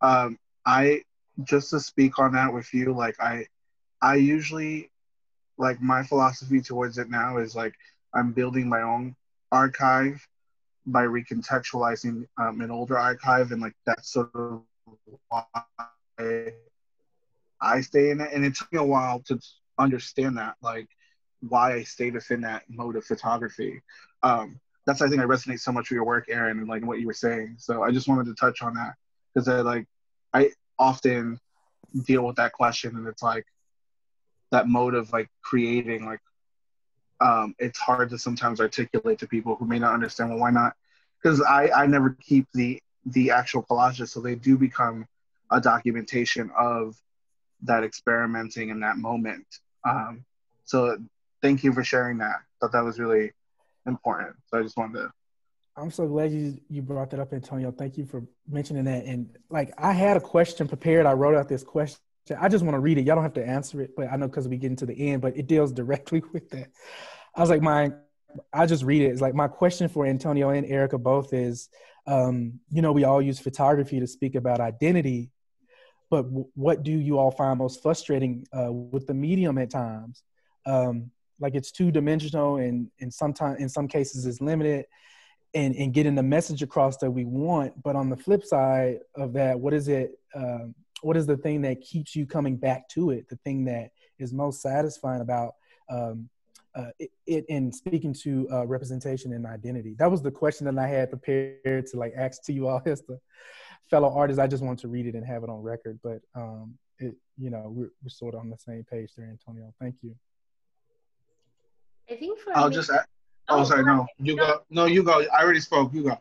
Um, I just to speak on that with you, like I, I usually, like my philosophy towards it now is like I'm building my own archive by recontextualizing um, an older archive, and like that's sort of why I stay in it. And it took me a while to understand that, like why I stayed within that mode of photography. Um, that's I think I resonate so much with your work, Aaron, and like what you were saying. So I just wanted to touch on that because I like I often deal with that question, and it's like that mode of like creating like um, it's hard to sometimes articulate to people who may not understand well why not? Because I, I never keep the the actual collages so they do become a documentation of that experimenting in that moment. Um, so thank you for sharing that. Thought that was really important. So i just wanted to i'm so glad you you brought that up antonio. Thank you for mentioning that. And like i had a question prepared. I wrote out this question I just want to read it. Y'all don't have to answer it, but I know because we get into the end, but it deals directly with that. I was like, my, I just read it. It's like my question for Antonio and Erika both is, um, you know, we all use photography to speak about identity, but w- what do you all find most frustrating uh, with the medium at times? Um, like it's two dimensional, and and sometimes in some cases it's limited, and and getting the message across that we want. But on the flip side of that, what is it? Um, what is the thing that keeps you coming back to it? The thing that is most satisfying about um, uh, it, it, in speaking to uh, representation and identity. That was the question that I had prepared to like ask to you all as the fellow artists. I just wanted to read it and have it on record, but um, it, you know, we're, we're sort of on the same page there, Antonio. Thank you. I think for I'll me, just. Add, oh, oh, sorry. No, you no. go. No, you go. I already spoke. You go.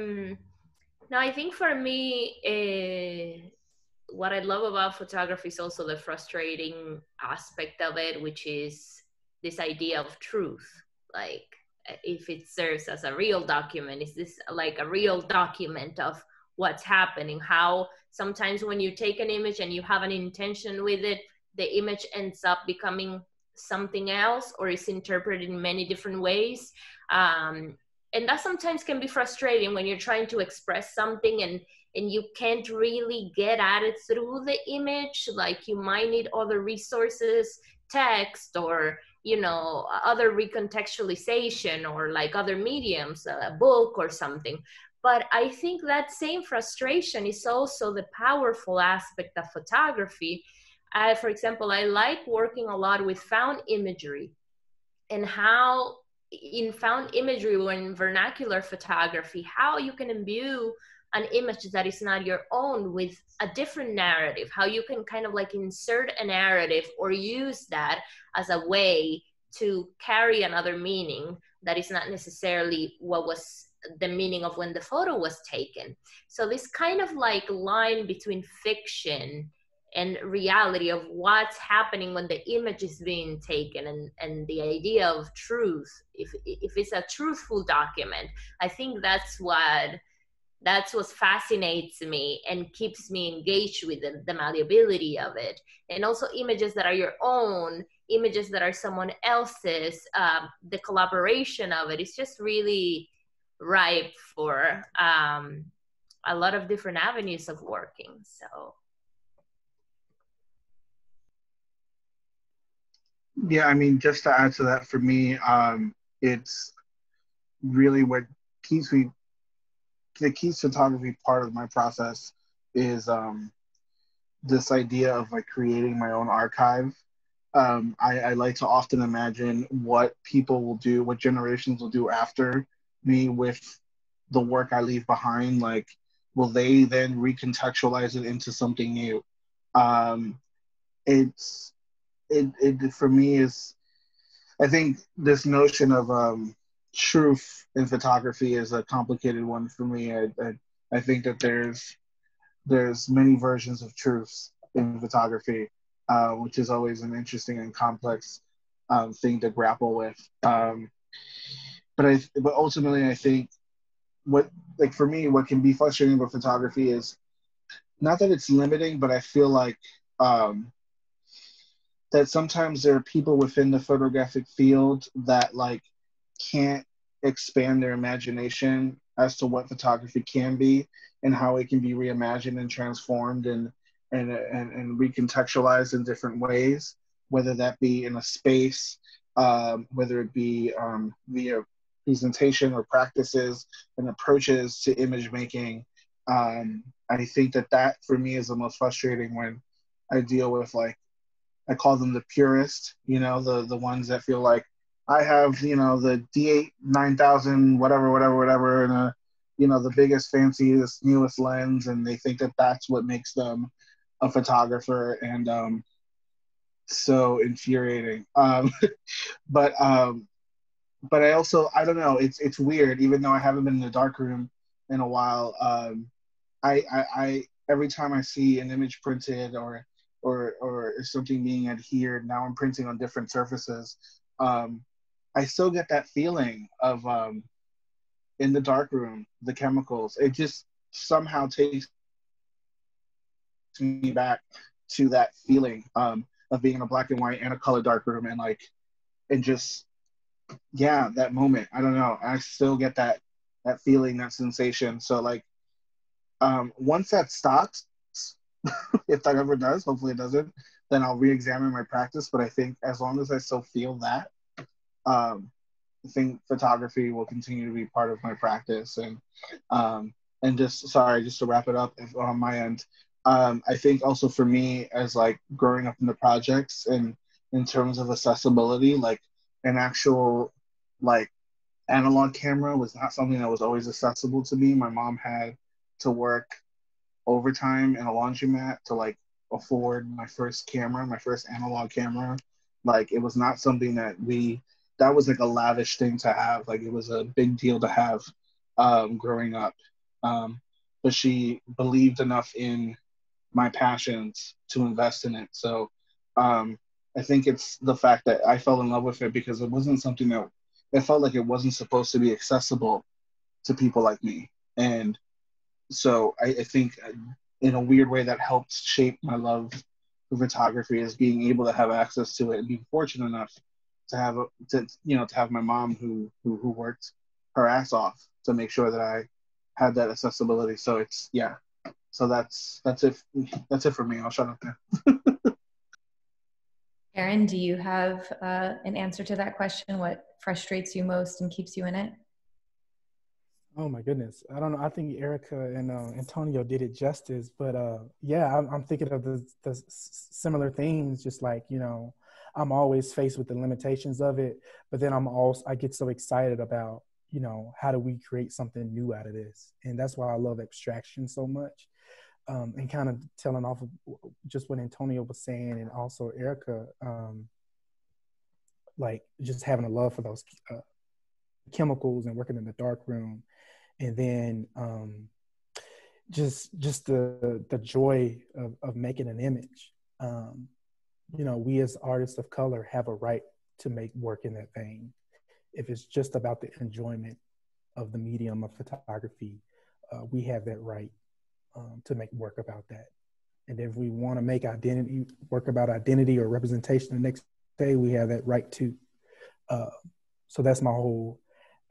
Mm. No, I think for me, uh, what I love about photography is also the frustrating aspect of it, which is this idea of truth. Like, if it serves as a real document, is this like a real document of what's happening? How sometimes when you take an image and you have an intention with it, the image ends up becoming something else or is interpreted in many different ways. Um, and that sometimes can be frustrating when you're trying to express something and and you can't really get at it through the image like you might need other resources text or you know other recontextualization or like other mediums a book or something. But i think that same frustration is also the powerful aspect of photography. For example i like working a lot with found imagery and how in found imagery or in vernacular photography, how you can imbue an image that is not your own with a different narrative, how you can kind of like insert a narrative or use that as a way to carry another meaning that is not necessarily what was the meaning of when the photo was taken. So this kind of like line between fiction and reality of what's happening when the image is being taken and, and the idea of truth if, if it's a truthful document i think that's what that's what fascinates me and keeps me engaged with the, the malleability of it. And also images that are your own images that are someone else's um, the collaboration of it is just really ripe for um, a lot of different avenues of working so Yeah, I mean, just to add to that, for me, um, it's really what keeps me the keys photography part of my process is um, this idea of like creating my own archive. Um, I, I like to often imagine what people will do, what generations will do after me with the work I leave behind. Like, will they then recontextualize it into something new? Um, it's it, it for me is I think this notion of um, truth in photography is a complicated one for me. I, I, I think that there's there's many versions of truths in photography, uh, which is always an interesting and complex um, thing to grapple with. Um, but I but ultimately I think what like for me what can be frustrating about photography is not that it's limiting, but I feel like um, that sometimes there are people within the photographic field that like can't expand their imagination as to what photography can be and how it can be reimagined and transformed and and and, and recontextualized in different ways whether that be in a space um, whether it be um, via presentation or practices and approaches to image making. Um, i think that that for me is the most frustrating when i deal with like I call them the purist, you know, the the ones that feel like I have you know the D8 9000 whatever whatever whatever and a you know the biggest fanciest newest lens and they think that that's what makes them a photographer and um so infuriating. Um but um but I also I don't know it's it's weird even though I haven't been in the dark room in a while um I I, I every time I see an image printed or or or something being adhered now I'm printing on different surfaces um I still get that feeling of um in the dark room, the chemicals. It just somehow takes me back to that feeling um, of being in a black and white and a color dark room and like and just yeah that moment i don't know i still get that that feeling that sensation so like um once that stops if that ever does hopefully it doesn't then i'll re-examine my practice. But i think as long as i still feel that um I think photography will continue to be part of my practice. And um, and just sorry just to wrap it up on my end um, I think also for me as like growing up in the projects and in terms of accessibility like an actual like analog camera was not something that was always accessible to me. My mom had to work overtime in a laundromat to like afford my first camera my first analog camera like it was not something that we that was like a lavish thing to have. Like it was a big deal to have um, growing up. Um, but she believed enough in my passions to invest in it. So um, I think it's the fact that I fell in love with it because it wasn't something that it felt like it wasn't supposed to be accessible to people like me. And so I, I think uh, in a weird way that helped shape my love for photography is being able to have access to it and being fortunate enough to have a, to you know to have my mom who, who who worked her ass off to make sure that I had that accessibility. So it's yeah. So that's that's it. That's it for me. I'll shut up there. Aaron, do you have uh, an answer to that question? What frustrates you most and keeps you in it? Oh my goodness, I don't know. I think Erika and uh, Antonio did it justice, but uh, yeah, I'm, I'm thinking of the, the similar things. Just like you know, I'm always faced with the limitations of it, but then I'm also I get so excited about you know how do we create something new out of this, and that's why I love abstraction so much. Um, and kind of telling off of just what Antonio was saying, and also Erika, um, like just having a love for those uh, chemicals and working in the dark room, and then um, just just the the joy of, of making an image. Um, you know, we as artists of color have a right to make work in that vein. If it's just about the enjoyment of the medium of photography, uh, we have that right um, to make work about that. And if we want to make identity work about identity or representation the next day, we have that right too. Uh, so that's my whole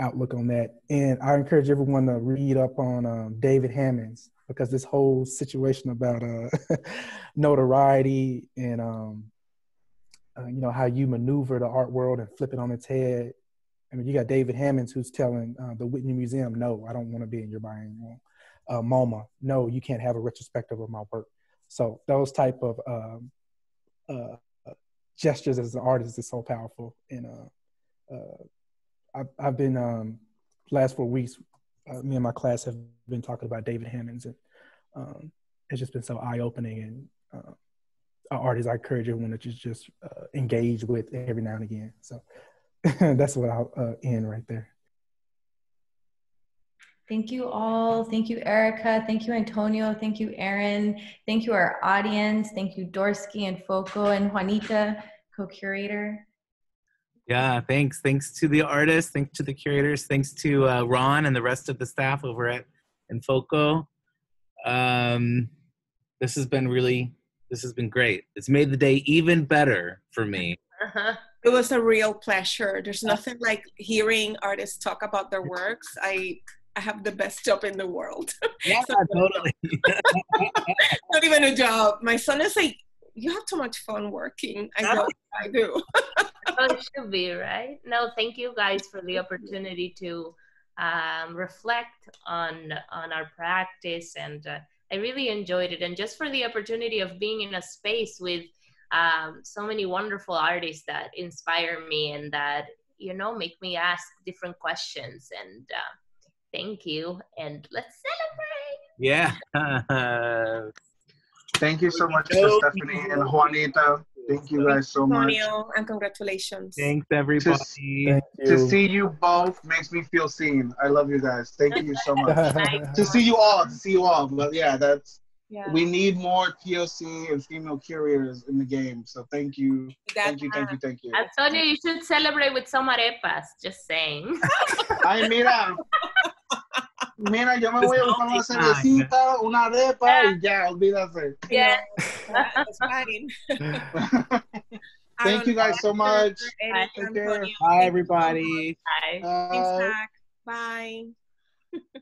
outlook on that. And I encourage everyone to read up on um, David Hammons because this whole situation about uh, notoriety and um, uh, you know how you maneuver the art world and flip it on its head. I mean, you got David Hammons who's telling uh, the Whitney Museum, "No, I don't want to be in your buying room." Uh, MoMA, "No, you can't have a retrospective of my work." So those type of um, uh, gestures as an artist is so powerful. And uh, uh, I've, I've, been um, last four weeks. me and my class have been talking about David Hammons, and um, it's just been so eye opening and artists I encourage everyone to just just uh, engage with every now and again. So that's what I'll uh, end right there. Thank you all. Thank you, Erika. Thank you, Antonio. Thank you, Aaron. Thank you, our audience. Thank you, Dorsky and Foco and Juanita, co-curator. Yeah, thanks. Thanks to the artists. Thanks to the curators. Thanks to uh, Ron and the rest of the staff over at Enfoco. Um, this has been really this has been great. It's made the day even better for me. Uh-huh. It was a real pleasure. There's nothing like hearing artists talk about their works. I I have the best job in the world. Yeah, so, totally. not even a job. My son is like, you have too much fun working. I know I do. Oh, it should be, right? No, thank you guys for the opportunity to um, reflect on on our practice and uh, I really enjoyed it. And just for the opportunity of being in a space with um, so many wonderful artists that inspire me and that you know make me ask different questions and uh, thank you and let's celebrate Yeah. Thank you so much Stephanie and Juanita. Thank you guys so much. Antonio, and congratulations. Thanks, everybody. Thank To see you both makes me feel seen. I love you guys. Thank you so much. Thank to see you all, to see you all. But yeah, that's Yeah. we need more POC and female curators in the game. So thank you. Thank you, thank you, thank you. antonio you should celebrate with some arepas just saying Ay, mira. Mira, yo me voy a buscar una cervecita, una arepa y ya, olvídate. yeah Thank you guys so much. Eric, Take care. Bye, everybody. Bye. Bye. Bye.